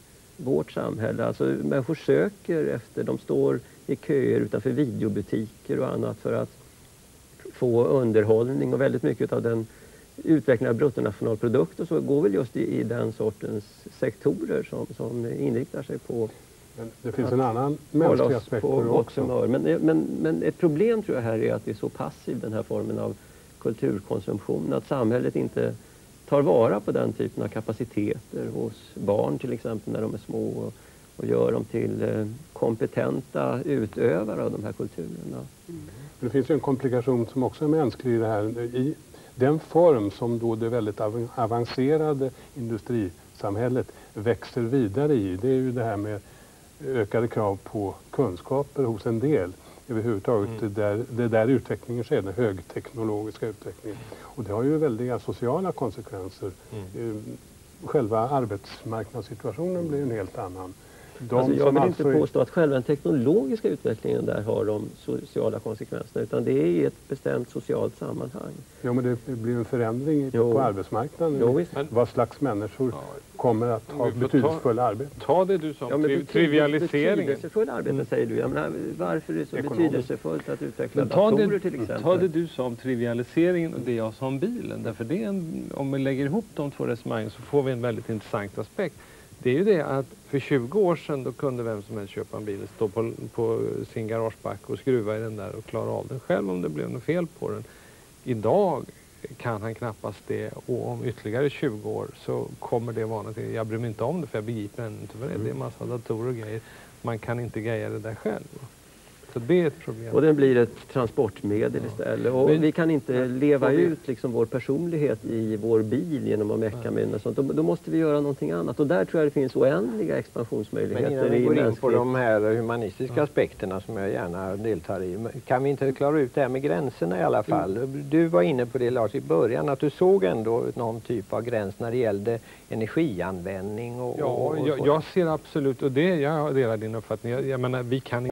F: vårt samhälle. Alltså människor söker efter, de står i köer utanför videobutiker och annat för att få underhållning och väldigt mycket av den utvecklingen av bruttonationalprodukt och så går väl just i, i den sortens sektorer som, som inriktar sig på
E: men det finns en annan mänsklig aspekt på också.
F: Men, men, men ett problem tror jag här är att vi är så passiv den här formen av kulturkonsumtion. Att samhället inte tar vara på den typen av kapaciteter hos barn till exempel när de är små och, och gör dem till eh, kompetenta utövare av de här kulturerna.
E: Mm. Det finns ju en komplikation som också är mänsklig i det här. I, den form som då det väldigt av- avancerade industrisamhället växer vidare i, det är ju det här med ökade krav på kunskaper hos en del. Överhuvudtaget det, där, det där utvecklingen sker, den högteknologiska utvecklingen. Och det har ju väldiga sociala konsekvenser. Eh, Själva arbetsmarknadssituationen blir en helt annan. De
F: Alltså jag vill
E: alltså
F: inte påstå att själva den teknologiska utvecklingen där har de sociala konsekvenserna utan det är i ett bestämt socialt sammanhang.
E: Ja, men det blir en förändring
F: Jo.
E: på arbetsmarknaden.
F: Jo, visst.
E: Vad slags människor kommer att ha betydelsefulla arbeten.
G: Ta det du sa om
F: Ja, men
G: tri-
F: betyd-
G: trivialiseringen.
F: Betydelsefulla arbeten säger du. Jag menar, varför är det så
E: Ekonomiskt.
F: betydelsefullt att utveckla
G: Men
F: datorer
G: det,
F: till exempel?
G: ta det du sa om trivialiseringen och det jag sa om bilen. Därför det är en, om vi lägger ihop de två resonemangen så får vi en väldigt intressant aspekt. Det är ju det att för 20 år sedan då kunde vem som helst köpa en bil, och stå på, på sin garagebacke och skruva i den där och klara av den själv om det blev något fel på den. Idag kan han knappast det och om ytterligare 20 år så kommer det vara någonting. Jag bryr mig inte om det för jag begriper ännu inte vad det är. Det är en massa datorer och grejer. Man kan inte greja det där själv. Så det är ett problem.
F: Och den blir ett transportmedel istället. Och
G: Men-
F: vi kan inte leva
G: vi-
F: ut liksom vår personlighet i vår bil genom att mecka med den och sånt. Då, då måste vi göra någonting annat. Och där tror jag det finns oändliga
I: Men
F: expansionsmöjligheter
I: innan vi
F: i
I: går in på
F: mänsklig...
I: de här humanistiska aspekterna som jag gärna deltar i. Kan vi inte klara ut det här med gränserna i alla fall? Du var inne på det Lars i början att du såg ändå någon typ av gräns när det gällde energianvändning och,
G: Ja,
I: och, och
G: jag, jag ser absolut, och det, jag delar din uppfattning. Jag, jag menar, vi kan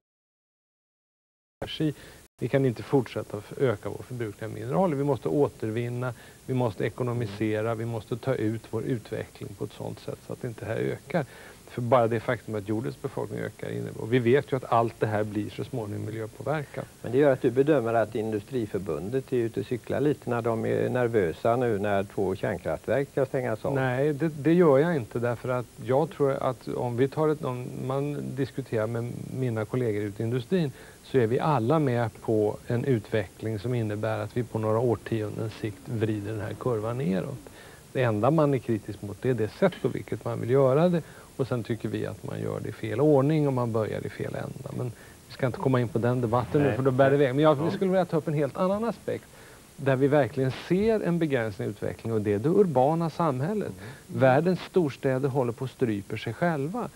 G: energi. Vi kan inte fortsätta öka vår förbrukning av mineraler. Vi måste återvinna, vi måste ekonomisera, vi måste ta ut vår utveckling på ett sådant sätt så att inte det här ökar. För bara det faktum att jordens befolkning ökar innebär, och vi vet ju att allt det här blir så småningom miljöpåverkan.
I: Men det gör att du bedömer att Industriförbundet är ute och cyklar lite när de är nervösa nu när två kärnkraftverk ska stängas av.
G: Nej, det, det gör jag inte därför att jag tror att om vi tar ett, om man diskuterar med mina kollegor ute i industrin så är vi alla med på en utveckling som innebär att vi på några årtionden sikt vrider den här kurvan neråt. Det enda man är kritisk mot det är det sätt på vilket man vill göra det och sen tycker vi att man gör det i fel ordning och man börjar i fel ända. Men vi ska inte komma in på den debatten nu
E: Nej.
G: för då bär det iväg. Men jag skulle vilja ta upp en helt annan aspekt där vi verkligen ser en begränsning i utvecklingen och det är det urbana samhället. Världens storstäder håller på att stryper sig själva.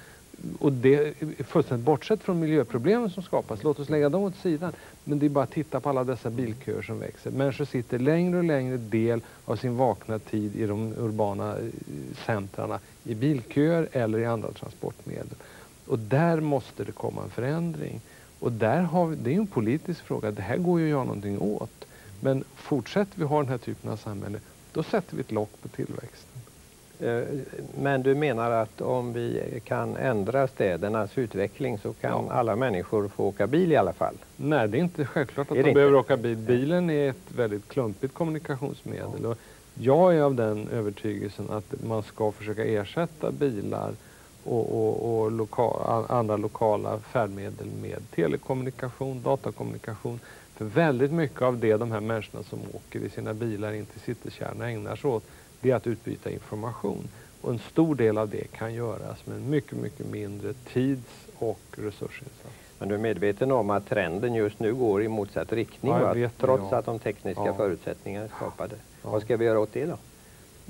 G: Och det är fullständigt bortsett från miljöproblemen som skapas, låt oss lägga dem åt sidan. Men det är bara att titta på alla dessa bilköer som växer. Människor sitter längre och längre del av sin vakna tid i de urbana eh, centrarna i bilköer eller i andra transportmedel. Och där måste det komma en förändring. Och där har vi, det är ju en politisk fråga, det här går ju att göra någonting åt. Men fortsätter vi ha den här typen av samhälle, då sätter vi ett lock på tillväxten.
I: Eh, Men du menar att om vi kan ändra städernas utveckling så kan
G: Ja.
I: alla människor få åka bil i alla fall?
G: Nej, det är inte självklart att de
I: inte?
G: behöver åka bil. Bilen är ett väldigt klumpigt kommunikationsmedel. Och jag är av den övertygelsen att man ska försöka ersätta bilar och, och, och loka, andra lokala färdmedel med telekommunikation, datakommunikation. För väldigt mycket av det de här människorna som åker i sina bilar in till citykärnorna ägnar sig åt, det är att utbyta information. Och en stor del av det kan göras med mycket, mycket mindre tids och resursinsats.
I: Men du är medveten om att trenden just nu går i motsatt riktning
G: Ja, vet det,
I: trots
G: ja.
I: att de tekniska
G: Ja.
I: förutsättningarna är skapade.
G: Ja.
I: Vad ska vi göra åt det då?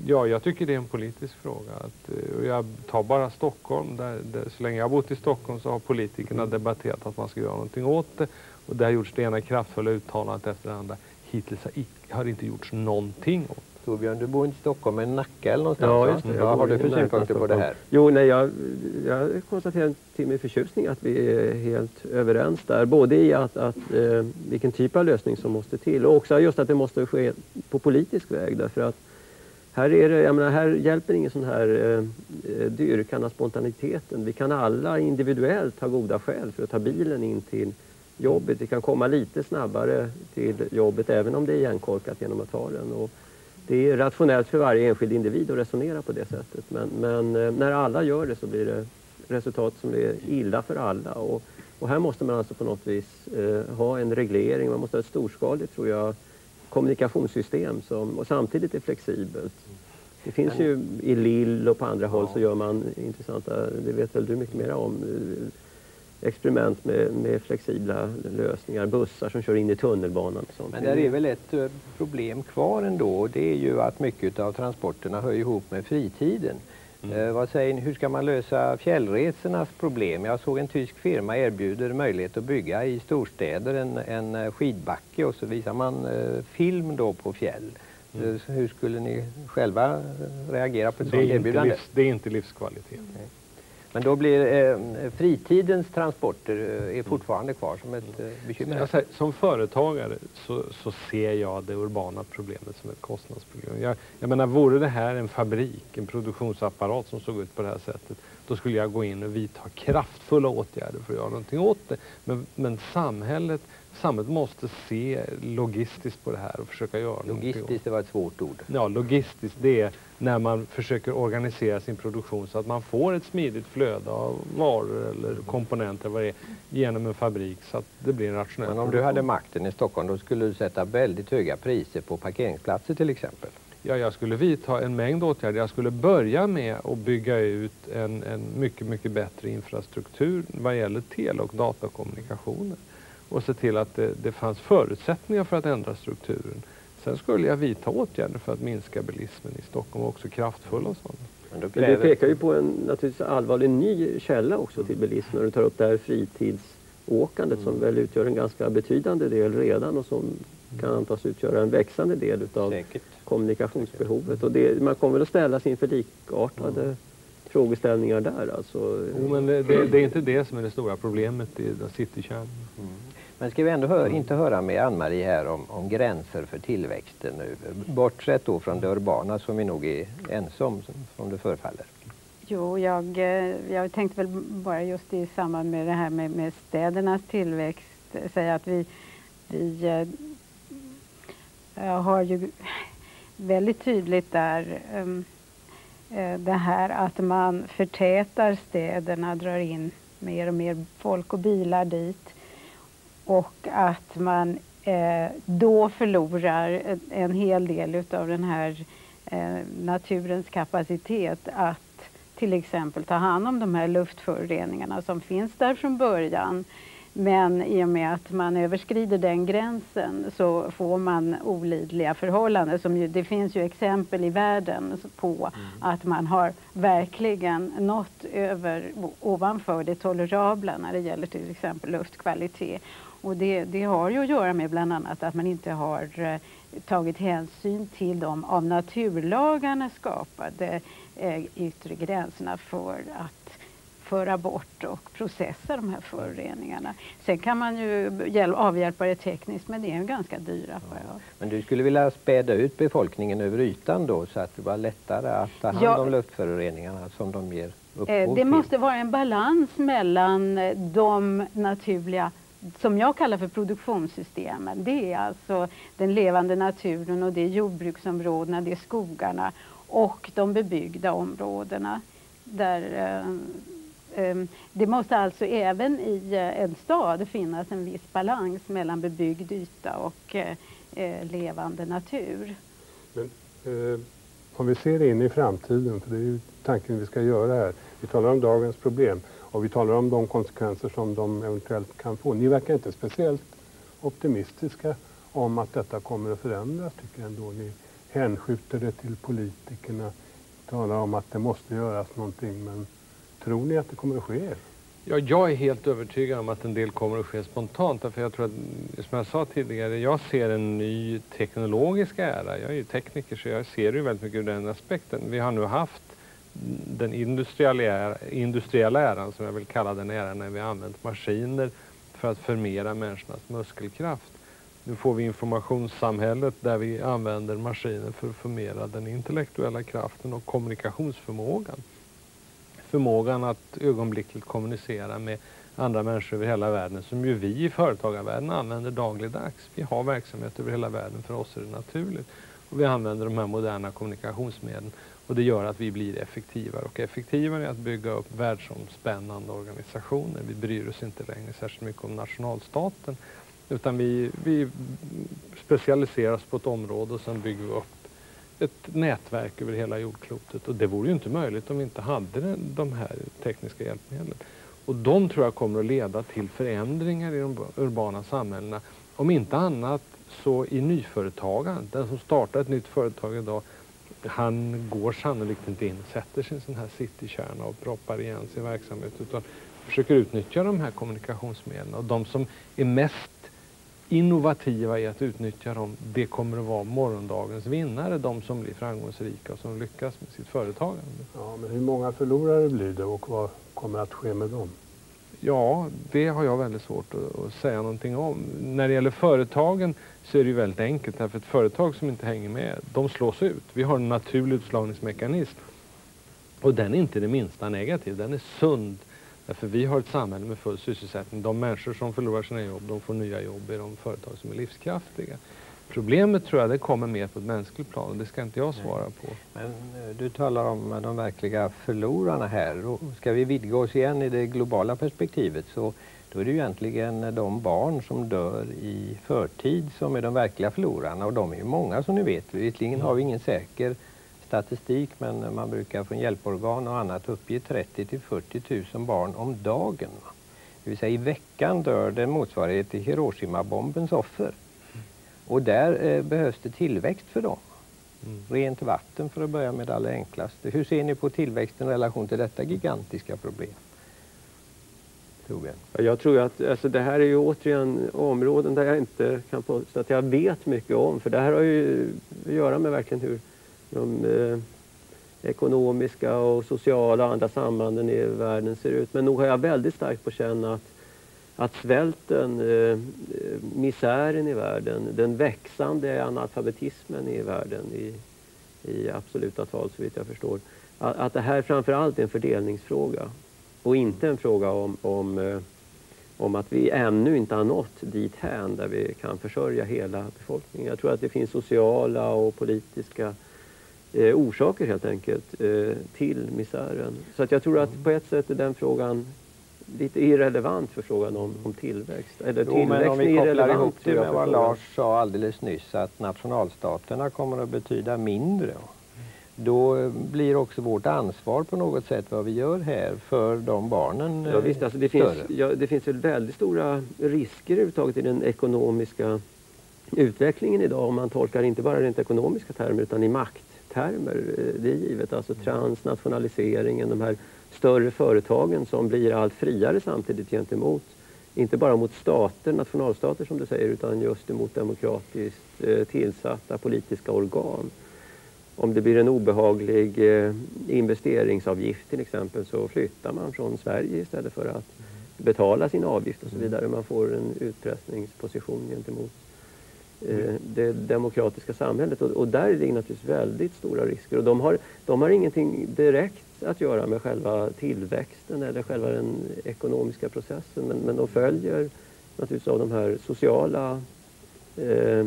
G: Ja, jag tycker det är en politisk fråga. Att, eh, jag tar bara Stockholm. Där, där, så länge jag har bott i Stockholm så har politikerna debatterat att man ska göra någonting åt det. Och där har gjorts det ena kraftfulla uttalandet efter det andra. Hittills har, har det inte gjorts någonting åt det.
I: Torbjörn, du bor inte i Stockholm men Nacka eller någonstans
F: Ja, just det.
I: Vad har du för synpunkter på det här?
F: Jo, nej, jag, jag konstaterar till min förtjusning att vi är helt överens där. Både i att, att eh, vilken typ av lösning som måste till och också just att det måste ske på politisk väg. Därför att här, är det, jag menar, här hjälper ingen sån här eh, dyrkan av spontaniteten. Vi kan alla individuellt ha goda skäl för att ta bilen in till jobbet. Vi kan komma lite snabbare till jobbet även om det är igenkorkat genom att ta den. Och det är rationellt för varje enskild individ att resonera på det sättet. Men, men eh, när alla gör det så blir det resultat som är illa för alla. Och, och här måste man alltså på något vis eh, ha en reglering. Man måste ha ett storskaligt, tror jag, kommunikationssystem som och samtidigt är flexibelt. Det finns ju i Lille och på andra håll så gör man intressanta, det vet väl du mycket mer om, eh, experiment med, med flexibla lösningar, bussar som kör in i tunnelbanan och sånt.
I: Men där är väl ett eh, problem kvar ändå och det är ju att mycket av transporterna hör ihop med fritiden. Eh, vad säger ni, hur ska man lösa fjällresornas problem? Jag såg en tysk firma erbjuder möjlighet att bygga i storstäder en, en eh, skidbacke och så visar man eh, film då på fjäll. Eh, så hur skulle ni själva eh, reagera på ett sådant erbjudande?
G: livs, det är inte livskvalitet.
I: Men då blir eh, fritidens transporter eh, är fortfarande kvar som ett eh, bekymmer.
G: Jag säger, som företagare så, så ser jag det urbana problemet som ett kostnadsproblem. Jag, jag menar, vore det här en fabrik, en produktionsapparat som såg ut på det här sättet, då skulle jag gå in och vidta kraftfulla åtgärder för att göra någonting åt det. Men, men samhället, samhället måste se logistiskt på det här och försöka göra.
I: Logistiskt, det var ett svårt ord.
G: Ja, logistiskt, det är när man försöker organisera sin produktion så att man får ett smidigt flöde av varor eller komponenter vad det är, genom en fabrik så att det blir en rationell
I: Men om du
G: produktion.
I: hade makten i Stockholm då skulle du sätta väldigt höga priser på parkeringsplatser till exempel.
G: Ja, jag skulle vidta en mängd åtgärder. Jag skulle börja med att bygga ut en, en mycket, mycket bättre infrastruktur vad gäller tele och datakommunikationer och se till att det, det fanns förutsättningar för att ändra strukturen. Sen skulle jag vidta åtgärder för att minska bilismen i Stockholm, också kraftfulla sådana.
I: Men
F: Men du pekar ju på en naturligtvis allvarlig ny källa också till bilism när du tar upp det här fritidsåkandet som väl utgör en ganska betydande del redan och som kan antas utgöra en växande del utav
I: Säkert.
F: kommunikationsbehovet. Och det, man kommer att ställas inför likartade frågeställningar där alltså.
G: Jo, men det, det, det är inte det som är det stora problemet i citykärnan.
I: Men ska vi ändå hö inte höra med Ann-Marie här om, om gränser för tillväxten nu? Bortsett då från det urbana som vi nog är ense om, som- som det förefaller.
H: Jo, jag, eh, jag tänkte väl bara just i samband med det här med, med städernas tillväxt eh, säga att vi, vi eh, har ju väldigt tydligt där eh, det här att man förtätar städerna, drar in mer och mer folk och bilar dit och att man eh, då förlorar en, hel del utav den här eh, naturens kapacitet att till exempel ta hand om de här luftföroreningarna som finns där från början. Men i och med att man överskrider den gränsen så får man olidliga förhållanden. Som ju, det finns ju exempel i världen på att man har verkligen nått över, ovanför det tolerabla när det gäller till exempel luftkvalitet. Och det, det har ju att göra med bland annat att man inte har eh, tagit hänsyn till de av naturlagarna skapade eh, yttre gränserna för att föra bort och processa de här föroreningarna. Sen kan man ju hjäl- avhjälpa det tekniskt men det är ju ganska dyra. jag-
I: Men du skulle vilja späda ut befolkningen över ytan då så att det var lättare att ta hand
H: Ja.
I: om luftföroreningarna som de ger upphov
H: Eh, Det
I: till?
H: måste vara en balans mellan de naturliga som jag kallar för produktionssystemen. Det är alltså den levande naturen och det är jordbruksområdena, det är skogarna och de bebyggda områdena. Där, eh, eh, det måste alltså även i eh, en stad finnas en viss balans mellan bebyggd yta och eh, eh, levande natur.
E: Men, eh, om vi ser in i framtiden, för det är ju tanken vi ska göra här. Vi talar om dagens problem och vi talar om de konsekvenser som de eventuellt kan få. Ni verkar inte speciellt optimistiska om att detta kommer att förändras tycker jag ändå. Ni hänskjuter det till politikerna, talar om att det måste göras någonting. Men tror ni att det kommer att ske?
G: Ja, jag är helt övertygad om att en del kommer att ske spontant. För jag tror att, som jag sa tidigare, jag ser en ny teknologisk ära. Jag är ju tekniker så jag ser ju väldigt mycket ur den aspekten. Vi har nu haft den industriella, industriella äran, som jag vill kalla den äran, när vi har använt maskiner för att förmera människornas muskelkraft. Nu får vi informationssamhället där vi använder maskiner för att förmera den intellektuella kraften och kommunikationsförmågan förmågan att ögonblickligt kommunicera med andra människor över hela världen som ju vi i företagarvärlden använder dagligdags. Vi har verksamhet över hela världen, för oss är det naturligt. Och vi använder de här moderna kommunikationsmedlen och det gör att vi blir effektivare och effektivare i att bygga upp världsomspännande organisationer. Vi bryr oss inte längre särskilt mycket om nationalstaten utan vi, vi specialiserar oss på ett område och sen bygger vi upp ett nätverk över hela jordklotet och det vore ju inte möjligt om vi inte hade de här tekniska hjälpmedlen. Och de tror jag kommer att leda till förändringar i de urbana samhällena. Om inte annat så i nyföretagandet. Den som startar ett nytt företag idag han går sannolikt inte in och sätter sin sån här citykärna och proppar igen sin verksamhet utan försöker utnyttja de här kommunikationsmedlen. Och de som är mest innovativa i att utnyttja dem, det kommer att vara morgondagens vinnare, de som blir framgångsrika och som lyckas med sitt företagande.
E: Ja, men hur många förlorare blir det och vad kommer att ske med dem?
G: Ja, det har jag väldigt svårt att, att, säga någonting om. När det gäller företagen så är det ju väldigt enkelt. Därför att företag som inte hänger med, de slås ut. Vi har en naturlig utslagningsmekanism. Och den är inte det minsta negativ, den är sund. Därför vi har ett samhälle med full sysselsättning. De människor som förlorar sina jobb, de får nya jobb i de företag som är livskraftiga. Problemet tror jag det kommer mer på ett mänskligt plan och det ska inte jag svara på.
I: Men eh, du talar om de verkliga förlorarna här. Och ska vi vidga oss igen i det globala perspektivet så då är det ju egentligen de barn som dör i förtid som är de verkliga förlorarna och de är ju många som ni vet. Visserligen har vi ingen säker statistik men man brukar från hjälporgan och annat uppge 30 till 40 000 barn om dagen. Det vill säga i veckan dör det motsvarighet till Hiroshima-bombens offer. Och där eh, behövs det tillväxt för dem. Mm. Rent vatten för att börja med det allra enklaste. Hur ser ni på tillväxten i relation till detta gigantiska problem?
F: Torbjörn? Jag tror att alltså, det här är ju återigen områden där jag inte kan påstå att jag vet mycket om. För det här har ju att göra med verkligen hur de eh, ekonomiska och sociala och andra sambanden i världen ser ut. Men nog har jag väldigt starkt på känna att att svälten, eh, misären i världen, den växande analfabetismen i världen i, i absoluta tal så vitt jag förstår. Att, att det här framförallt är en fördelningsfråga och inte en fråga om, om, eh, om att vi ännu inte har nått dit hän där vi kan försörja hela befolkningen. Jag tror att det finns sociala och politiska eh, orsaker helt enkelt eh, till misären. Så att jag tror att på ett sätt är den frågan lite irrelevant för frågan om, om tillväxt. Eller
I: jo, men om vi kopplar ihop det med vad Lars sa alldeles nyss att nationalstaterna kommer att betyda mindre. Då blir också vårt ansvar på något sätt vad vi gör här för de barnen
F: ja, visst, alltså det, finns, ja, det finns väl väldigt stora risker överhuvudtaget i den ekonomiska utvecklingen idag om man tolkar inte bara rent ekonomiska termer utan i makttermer. Det är givet, alltså transnationaliseringen, de här större företagen som blir allt friare samtidigt gentemot, inte bara mot stater, nationalstater som du säger, utan just emot demokratiskt eh, tillsatta politiska organ. Om det blir en obehaglig eh, investeringsavgift till exempel så flyttar man från Sverige istället för att betala sin avgift och så vidare. Man får en utpressningsposition gentemot eh, det demokratiska samhället och, och där ligger naturligtvis väldigt stora risker och de har, de har ingenting direkt att göra med själva tillväxten eller själva den ekonomiska processen. Men, men de följer naturligtvis av de här sociala eh,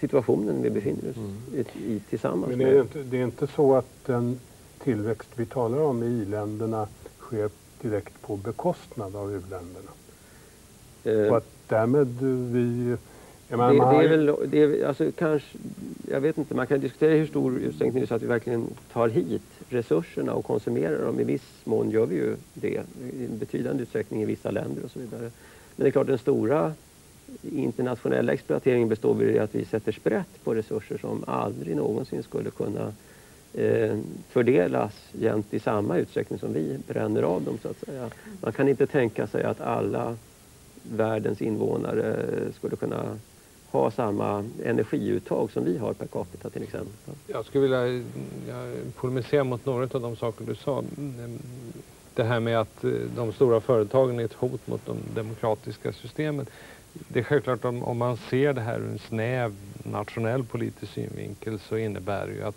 F: situationen vi befinner oss mm. i, tillsammans.
E: Men är det, inte, det är inte så att den tillväxt vi talar om i i-länderna sker direkt på bekostnad av u-länderna? Eh, och att därmed vi
F: det, det, är väl, det är, alltså, kanske, jag vet inte, man kan diskutera hur stor utsträckning det är så att vi verkligen tar hit resurserna och konsumerar dem. I viss mån gör vi ju det i betydande utsträckning i vissa länder och så vidare. Men det är klart den stora internationella exploateringen består i att vi sätter sprätt på resurser som aldrig någonsin skulle kunna eh, fördelas jämt i samma utsträckning som vi bränner av dem så att säga. Man kan inte tänka sig att alla världens invånare skulle kunna ha samma energiuttag som vi har per capita till exempel.
G: Jag skulle vilja polemisera mot några av de saker du sa. Det här med att eh, de stora företagen är ett hot mot de demokratiska systemen. Det är självklart om, om man ser det här ur en snäv nationell politisk synvinkel så innebär det ju att,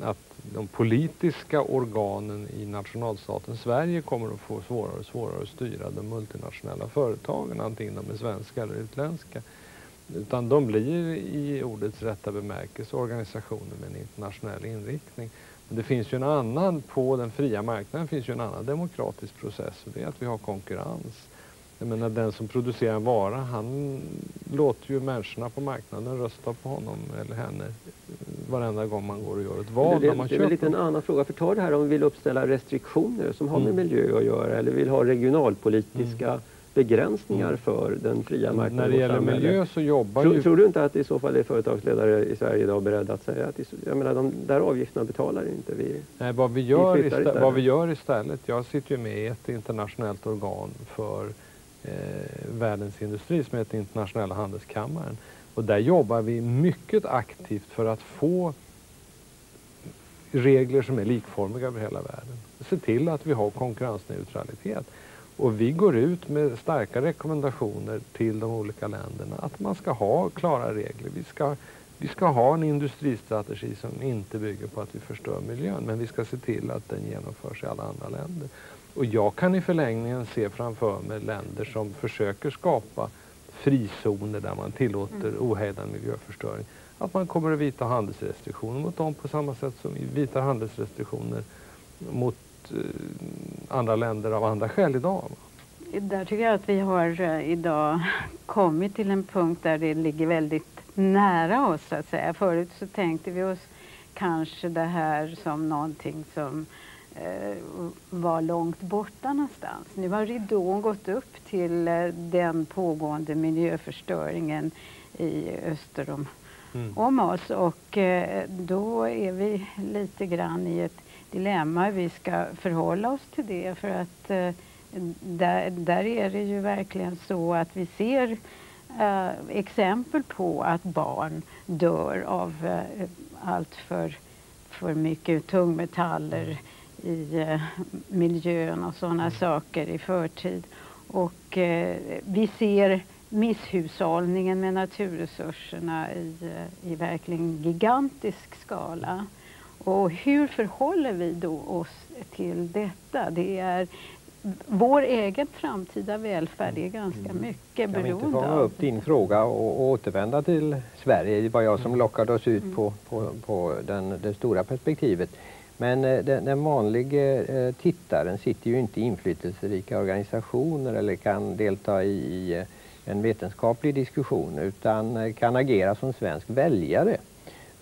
G: att de politiska organen i nationalstaten Sverige kommer att få svårare och svårare att styra de multinationella företagen, antingen de är svenska eller utländska. Utan de blir i ordets rätta bemärkelse organisationer med en internationell inriktning. Men det finns ju en annan, på den fria marknaden finns ju en annan demokratisk process och det är att vi har konkurrens. Jag menar den som producerar en vara, han låter ju människorna på marknaden rösta på honom eller henne varenda gång man går och gör ett val
F: det, det,
G: man
F: det är väl lite en annan fråga. För ta det här om vi vill uppställa restriktioner som har med
G: Mm.
F: miljö att göra eller vill ha regionalpolitiska begränsningar
G: Mm.
F: för den fria marknaden
G: När det gäller miljö så jobbar
F: Tror,
G: ju...
F: tror du inte att i så fall är företagsledare i Sverige idag beredda att säga att jag menar, de där avgifterna betalar inte vi?
G: Nej, vad, vi gör istället,
F: istället.
G: vad vi gör istället, jag sitter ju med i ett internationellt organ för eh, världens industri som heter Internationella handelskammaren. Och där jobbar vi mycket aktivt för att få regler som är likformiga över hela världen. Se till att vi har konkurrensneutralitet. Och vi går ut med starka rekommendationer till de olika länderna att man ska ha klara regler. Vi ska, vi ska ha en industristrategi som inte bygger på att vi förstör miljön men vi ska se till att den genomförs i alla andra länder. Och jag kan i förlängningen se framför mig länder som försöker skapa frizoner där man tillåter ohejdad miljöförstöring. Att man kommer att vidta handelsrestriktioner mot dem på samma sätt som vi vidtar handelsrestriktioner mot andra länder av andra skäl idag.
H: Där tycker jag att vi har eh, idag kommit till en punkt där det ligger väldigt nära oss så att säga. Förut så tänkte vi oss kanske det här som någonting som eh, var långt borta någonstans. Nu har ridån gått upp till eh, den pågående miljöförstöringen i öster om,
G: Mm.
H: om oss och eh, då är vi lite grann i ett dilemma. Vi ska förhålla oss till det för att eh, där, där är det ju verkligen så att vi ser eh, exempel på att barn dör av eh, allt för, för mycket tungmetaller i eh, miljön och sådana saker i förtid. Och eh, vi ser misshushållningen med naturresurserna i, eh, i verkligen gigantisk skala. Och hur förhåller vi då oss till detta? Det är vår egen framtida välfärd är ganska mycket
I: Mm. Kan vi inte
H: beroende
I: fånga
H: av
I: upp din fråga och, och återvända till Sverige? Det var jag som lockade oss ut på, på, på den, det stora perspektivet. Men eh, den, den vanliga eh, tittaren sitter ju inte i inflytelserika organisationer eller kan delta i, i eh, en vetenskaplig diskussion utan kan agera som svensk väljare.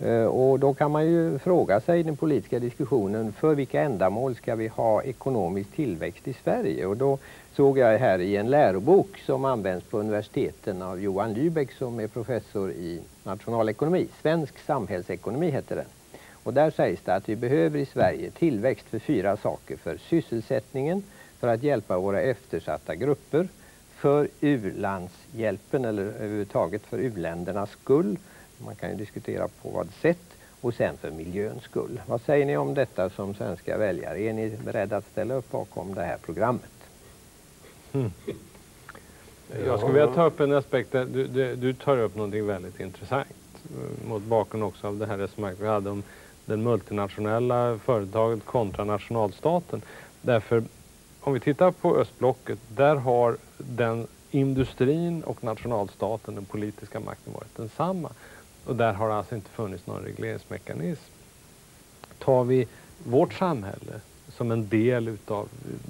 I: Eh, och då kan man ju fråga sig i den politiska diskussionen för vilka ändamål ska vi ha ekonomisk tillväxt i Sverige? Och då såg jag här i en lärobok som används på universiteten av Johan Lybeck som är professor i nationalekonomi. Svensk samhällsekonomi heter den. Och där sägs det att vi behöver i Sverige tillväxt för fyra saker. För sysselsättningen, för att hjälpa våra eftersatta grupper, för u-landshjälpen eller överhuvudtaget för u-ländernas skull. Man kan ju diskutera på vad sätt. Och sen för miljöns skull. Vad säger ni om detta som svenska väljare? Är ni beredda att ställa upp bakom det här programmet?
G: Jag skulle vilja ta upp en aspekt. Där du, du, du tar upp någonting väldigt intressant. eh, Mot bakgrund också av det här resonemanget vi hade om den multinationella företaget kontra nationalstaten. Därför om vi tittar på östblocket, där har den industrin och nationalstaten, den politiska makten varit densamma. Och där har det alltså inte funnits någon regleringsmekanism. Tar vi vårt samhälle som en del utav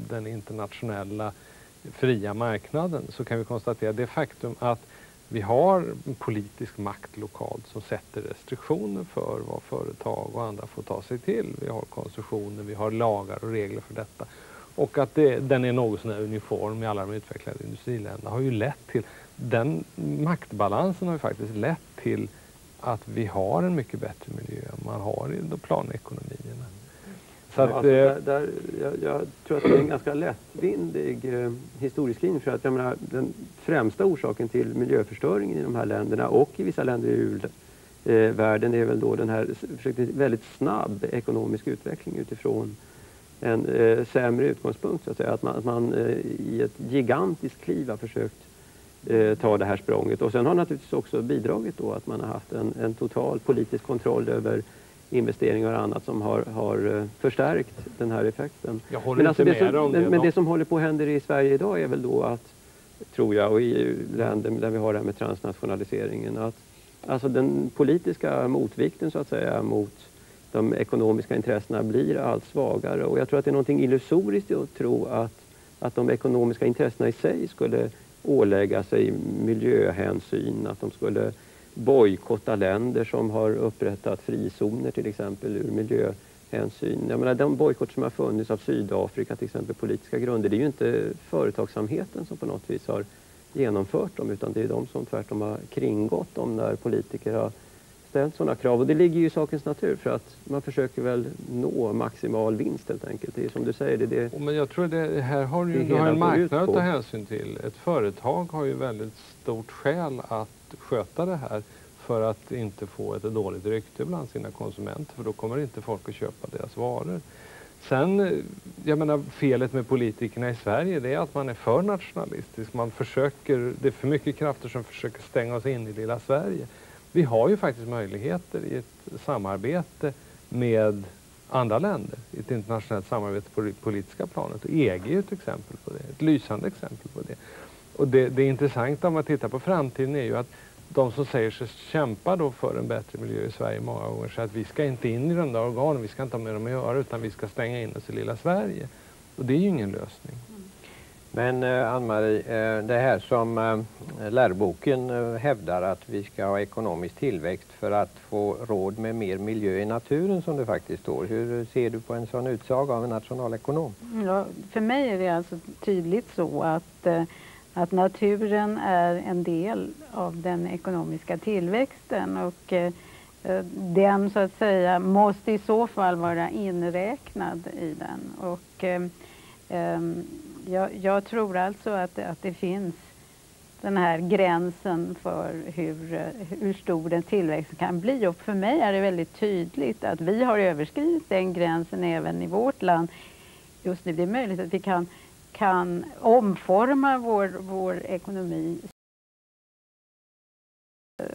G: den internationella fria marknaden så kan vi konstatera det faktum att vi har politisk makt lokalt som sätter restriktioner för vad företag och andra får ta sig till. Vi har koncessioner, vi har lagar och regler för detta. Och att det, den är något sån uniform i alla de utvecklade industriländerna har ju lett till, den maktbalansen har ju faktiskt lett till att vi har en mycket bättre miljö än man har i de planekonomierna. Så att,
F: alltså,
G: eh,
F: där, där, jag, jag tror att det är en ganska lättvindig eh, historieskrivning för att jag menar, den främsta orsaken till miljöförstöringen i de här länderna och i vissa länder i u-världen är väl då den här väldigt snabb ekonomisk utveckling utifrån en eh, sämre utgångspunkt så att säga. Att man, att man eh, i ett gigantiskt kliv har försökt eh, ta det här språnget. Och sen har naturligtvis också bidragit då att man har haft en, en total politisk kontroll över investeringar och annat som har, har eh, förstärkt den här effekten.
G: jag håller
F: Men,
G: inte
F: alltså det
G: med
F: som,
G: om det.
F: men, men det som håller på att hända i Sverige idag är väl då att, tror jag, och i länder där vi har det här med transnationaliseringen, att alltså den politiska motvikten så att säga mot de ekonomiska intressena blir allt svagare. Och jag tror att det är någonting illusoriskt att tro att, att de ekonomiska intressena i sig skulle ålägga sig miljöhänsyn, att de skulle bojkotta länder som har upprättat frizoner till exempel ur miljöhänsyn. Jag menar, de bojkott som har funnits av Sydafrika till exempel, politiska grunder, det är ju inte företagsamheten som på något vis har genomfört dem utan det är de som tvärtom har kringgått dem när politiker har ställt sådana krav. Och det ligger ju i sakens natur för att man försöker väl nå maximal vinst helt enkelt. Det är som du säger, det det
G: Men jag tror det här har ju, du har en marknad att ta hänsyn till. Ett företag har ju väldigt stort skäl att sköta det här för att inte få ett dåligt rykte bland sina konsumenter för då kommer inte folk att köpa deras varor. Sen, jag menar felet med politikerna i Sverige det är att man är för nationalistisk. Man försöker, det är för mycket krafter som försöker stänga oss in i lilla Sverige. Vi har ju faktiskt möjligheter i ett samarbete med andra länder, i ett internationellt samarbete på det politiska planet. Och EG är ett exempel på det, ett lysande exempel på det. Och det, det intressanta om man tittar på framtiden är ju att de som säger sig kämpa då för en bättre miljö i Sverige många gånger säger att vi ska inte in i de där organen, vi ska inte ha med dem att göra utan vi ska stänga in oss i lilla Sverige. Och det är ju ingen lösning.
I: Men eh, Ann-Marie, eh, det här som eh, läroboken eh, hävdar att vi ska ha ekonomisk tillväxt för att få råd med mer miljö i naturen som det faktiskt står. Hur ser du på en sån utsaga av en nationalekonom?
H: Ja, för mig är det alltså tydligt så att, eh, att naturen är en del av den ekonomiska tillväxten och eh, eh den så att säga måste i så fall vara inräknad i den. Och, eh, ehm, jag, jag tror alltså att, att det finns den här gränsen för hur, hur stor den tillväxten kan bli. Och för mig är det väldigt tydligt att vi har överskridit den gränsen även i vårt land just nu. Det är möjligt att vi kan, kan omforma vår, vår ekonomi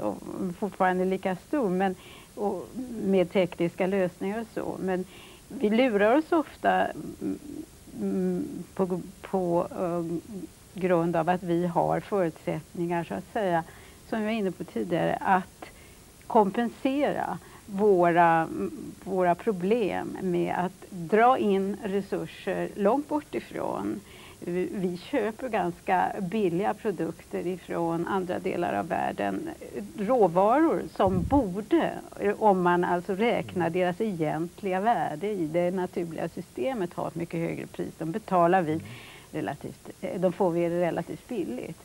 H: och fortfarande lika stor men, och med tekniska lösningar och så. Men vi lurar oss ofta på, på eh, grund av att vi har förutsättningar så att säga, som jag var inne på tidigare, att kompensera våra, våra problem med att dra in resurser långt bort ifrån. Vi, köper ganska billiga produkter ifrån andra delar av världen. Råvaror som borde, om man alltså räknar deras egentliga värde i det naturliga systemet, ha ett mycket högre pris. De betalar vi relativt, eh, de får vi relativt billigt.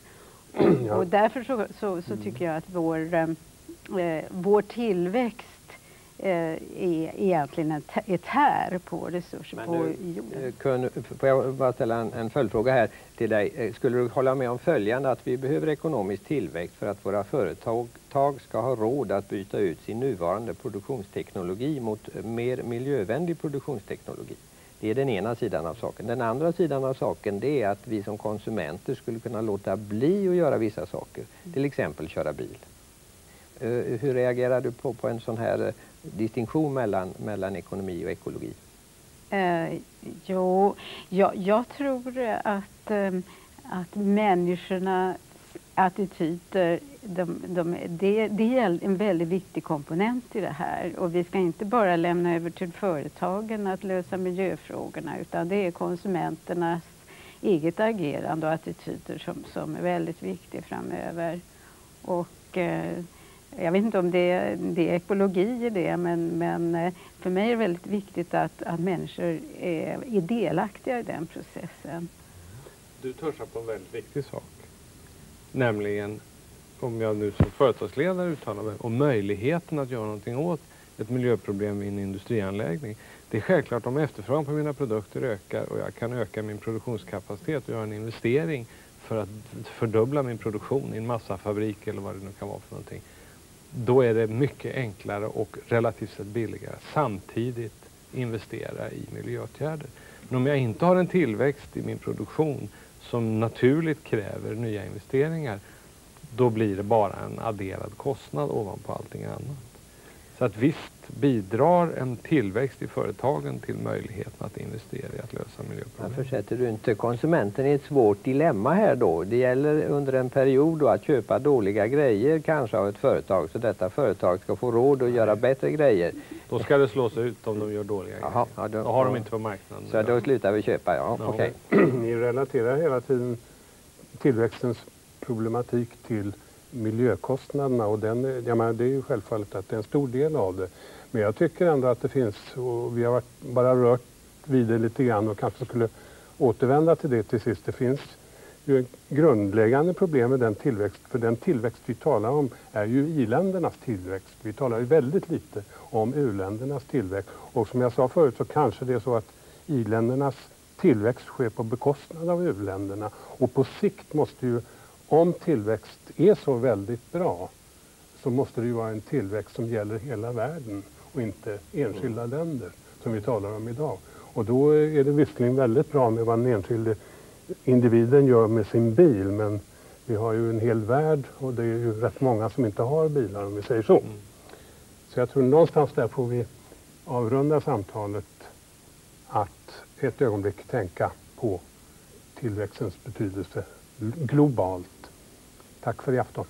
H: [CLEARS THROAT] Och, och därför så, så, så tycker jag att vår, eh, vår tillväxt är egentligen ett här på resurser
I: Men
H: på
I: du,
H: jorden.
I: Eh, Kun, får jag bara ställa en, en följdfråga här till dig. Eh, Skulle du hålla med om följande att vi behöver ekonomisk tillväxt för att våra företag tag ska ha råd att byta ut sin nuvarande produktionsteknologi mot eh, mer miljövänlig produktionsteknologi? Det är den ena sidan av saken. Den andra sidan av saken det är att vi som konsumenter skulle kunna låta bli att göra vissa saker, till exempel köra bil. Eh, Hur reagerar du på, på en sån här eh, distinktion mellan, mellan ekonomi och ekologi?
H: Eh, jo, jag, jag tror att, eh, att människornas attityder, de, de, det, det är en väldigt viktig komponent i det här. Och vi ska inte bara lämna över till företagen att lösa miljöfrågorna utan det är konsumenternas eget agerande och attityder som, som är väldigt viktigt framöver. Och, eh, jag vet inte om det, det är ekologi i det, men, men eh, för mig är det väldigt viktigt att, att människor är, är delaktiga i den processen.
G: Du törsar på en väldigt viktig sak. Nämligen, om jag nu som företagsledare uttalar mig, om möjligheten att göra någonting åt ett miljöproblem i en industrianläggning. Det är självklart om efterfrågan på mina produkter ökar och jag kan öka min produktionskapacitet och göra en investering för att fördubbla min produktion i en massafabrik eller vad det nu kan vara för någonting. Då är det mycket enklare och relativt sett billigare samtidigt investera i miljöåtgärder. Men om jag inte har en tillväxt i min produktion som naturligt kräver nya investeringar, då blir det bara en adderad kostnad ovanpå allting annat. Så att visst bidrar en tillväxt i företagen till möjligheten att investera i att lösa
I: Men
G: miljöproblem.
I: försätter du inte konsumenten i ett svårt dilemma här då? Det gäller under en period då att köpa dåliga grejer kanske av ett företag så detta företag ska få råd att göra bättre grejer.
G: Då ska det slås ut om de gör dåliga
I: Jaha,
G: grejer.
I: ja, då,
G: Då har de inte på marknaden.
I: Så då slutar vi köpa, ja.
G: Ja,
I: okej. [CLEARS THROAT]
E: Ni relaterar hela tiden tillväxtens problematik till miljökostnaderna och den, jag menar, det är ju självfallet att det är en stor del av det. Men jag tycker ändå att det finns, och vi har varit, bara rört vid det lite grann och kanske skulle återvända till det till sist. Det finns ju ett grundläggande problem med den tillväxt, för den tillväxt vi talar om är ju i-ländernas tillväxt. Vi talar ju väldigt lite om u-ländernas tillväxt. Och som jag sa förut så kanske det är så att i-ländernas tillväxt sker på bekostnad av u-länderna. Och på sikt måste ju, om tillväxt är så väldigt bra, så måste det ju vara en tillväxt som gäller hela världen och inte enskilda länder som vi talar om idag. Och då är det visserligen väldigt bra med vad den enskilde individen gör med sin bil men vi har ju en hel värld och det är ju rätt många som inte har bilar om vi säger så. Mm. Så jag tror någonstans där får vi avrunda samtalet att ett ögonblick tänka på tillväxtens betydelse globalt. Tack för i afton.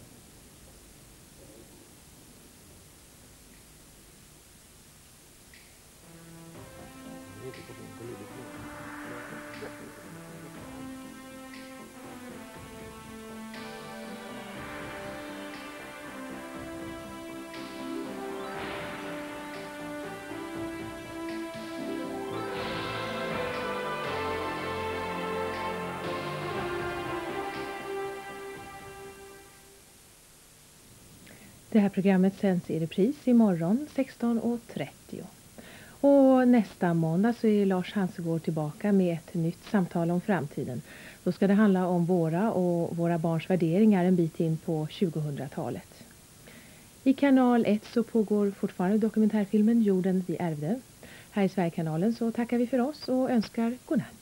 D: Det här programmet sänds i repris imorgon 16.30. Och nästa måndag så är Lars Hansegård tillbaka med ett nytt samtal om framtiden. Då ska det handla om våra och våra barns värderingar en bit in på 2000-talet. I kanal 1 så pågår fortfarande dokumentärfilmen Jorden vi ärvde. Här i Sverigekanalen så tackar vi för oss och önskar godnatt.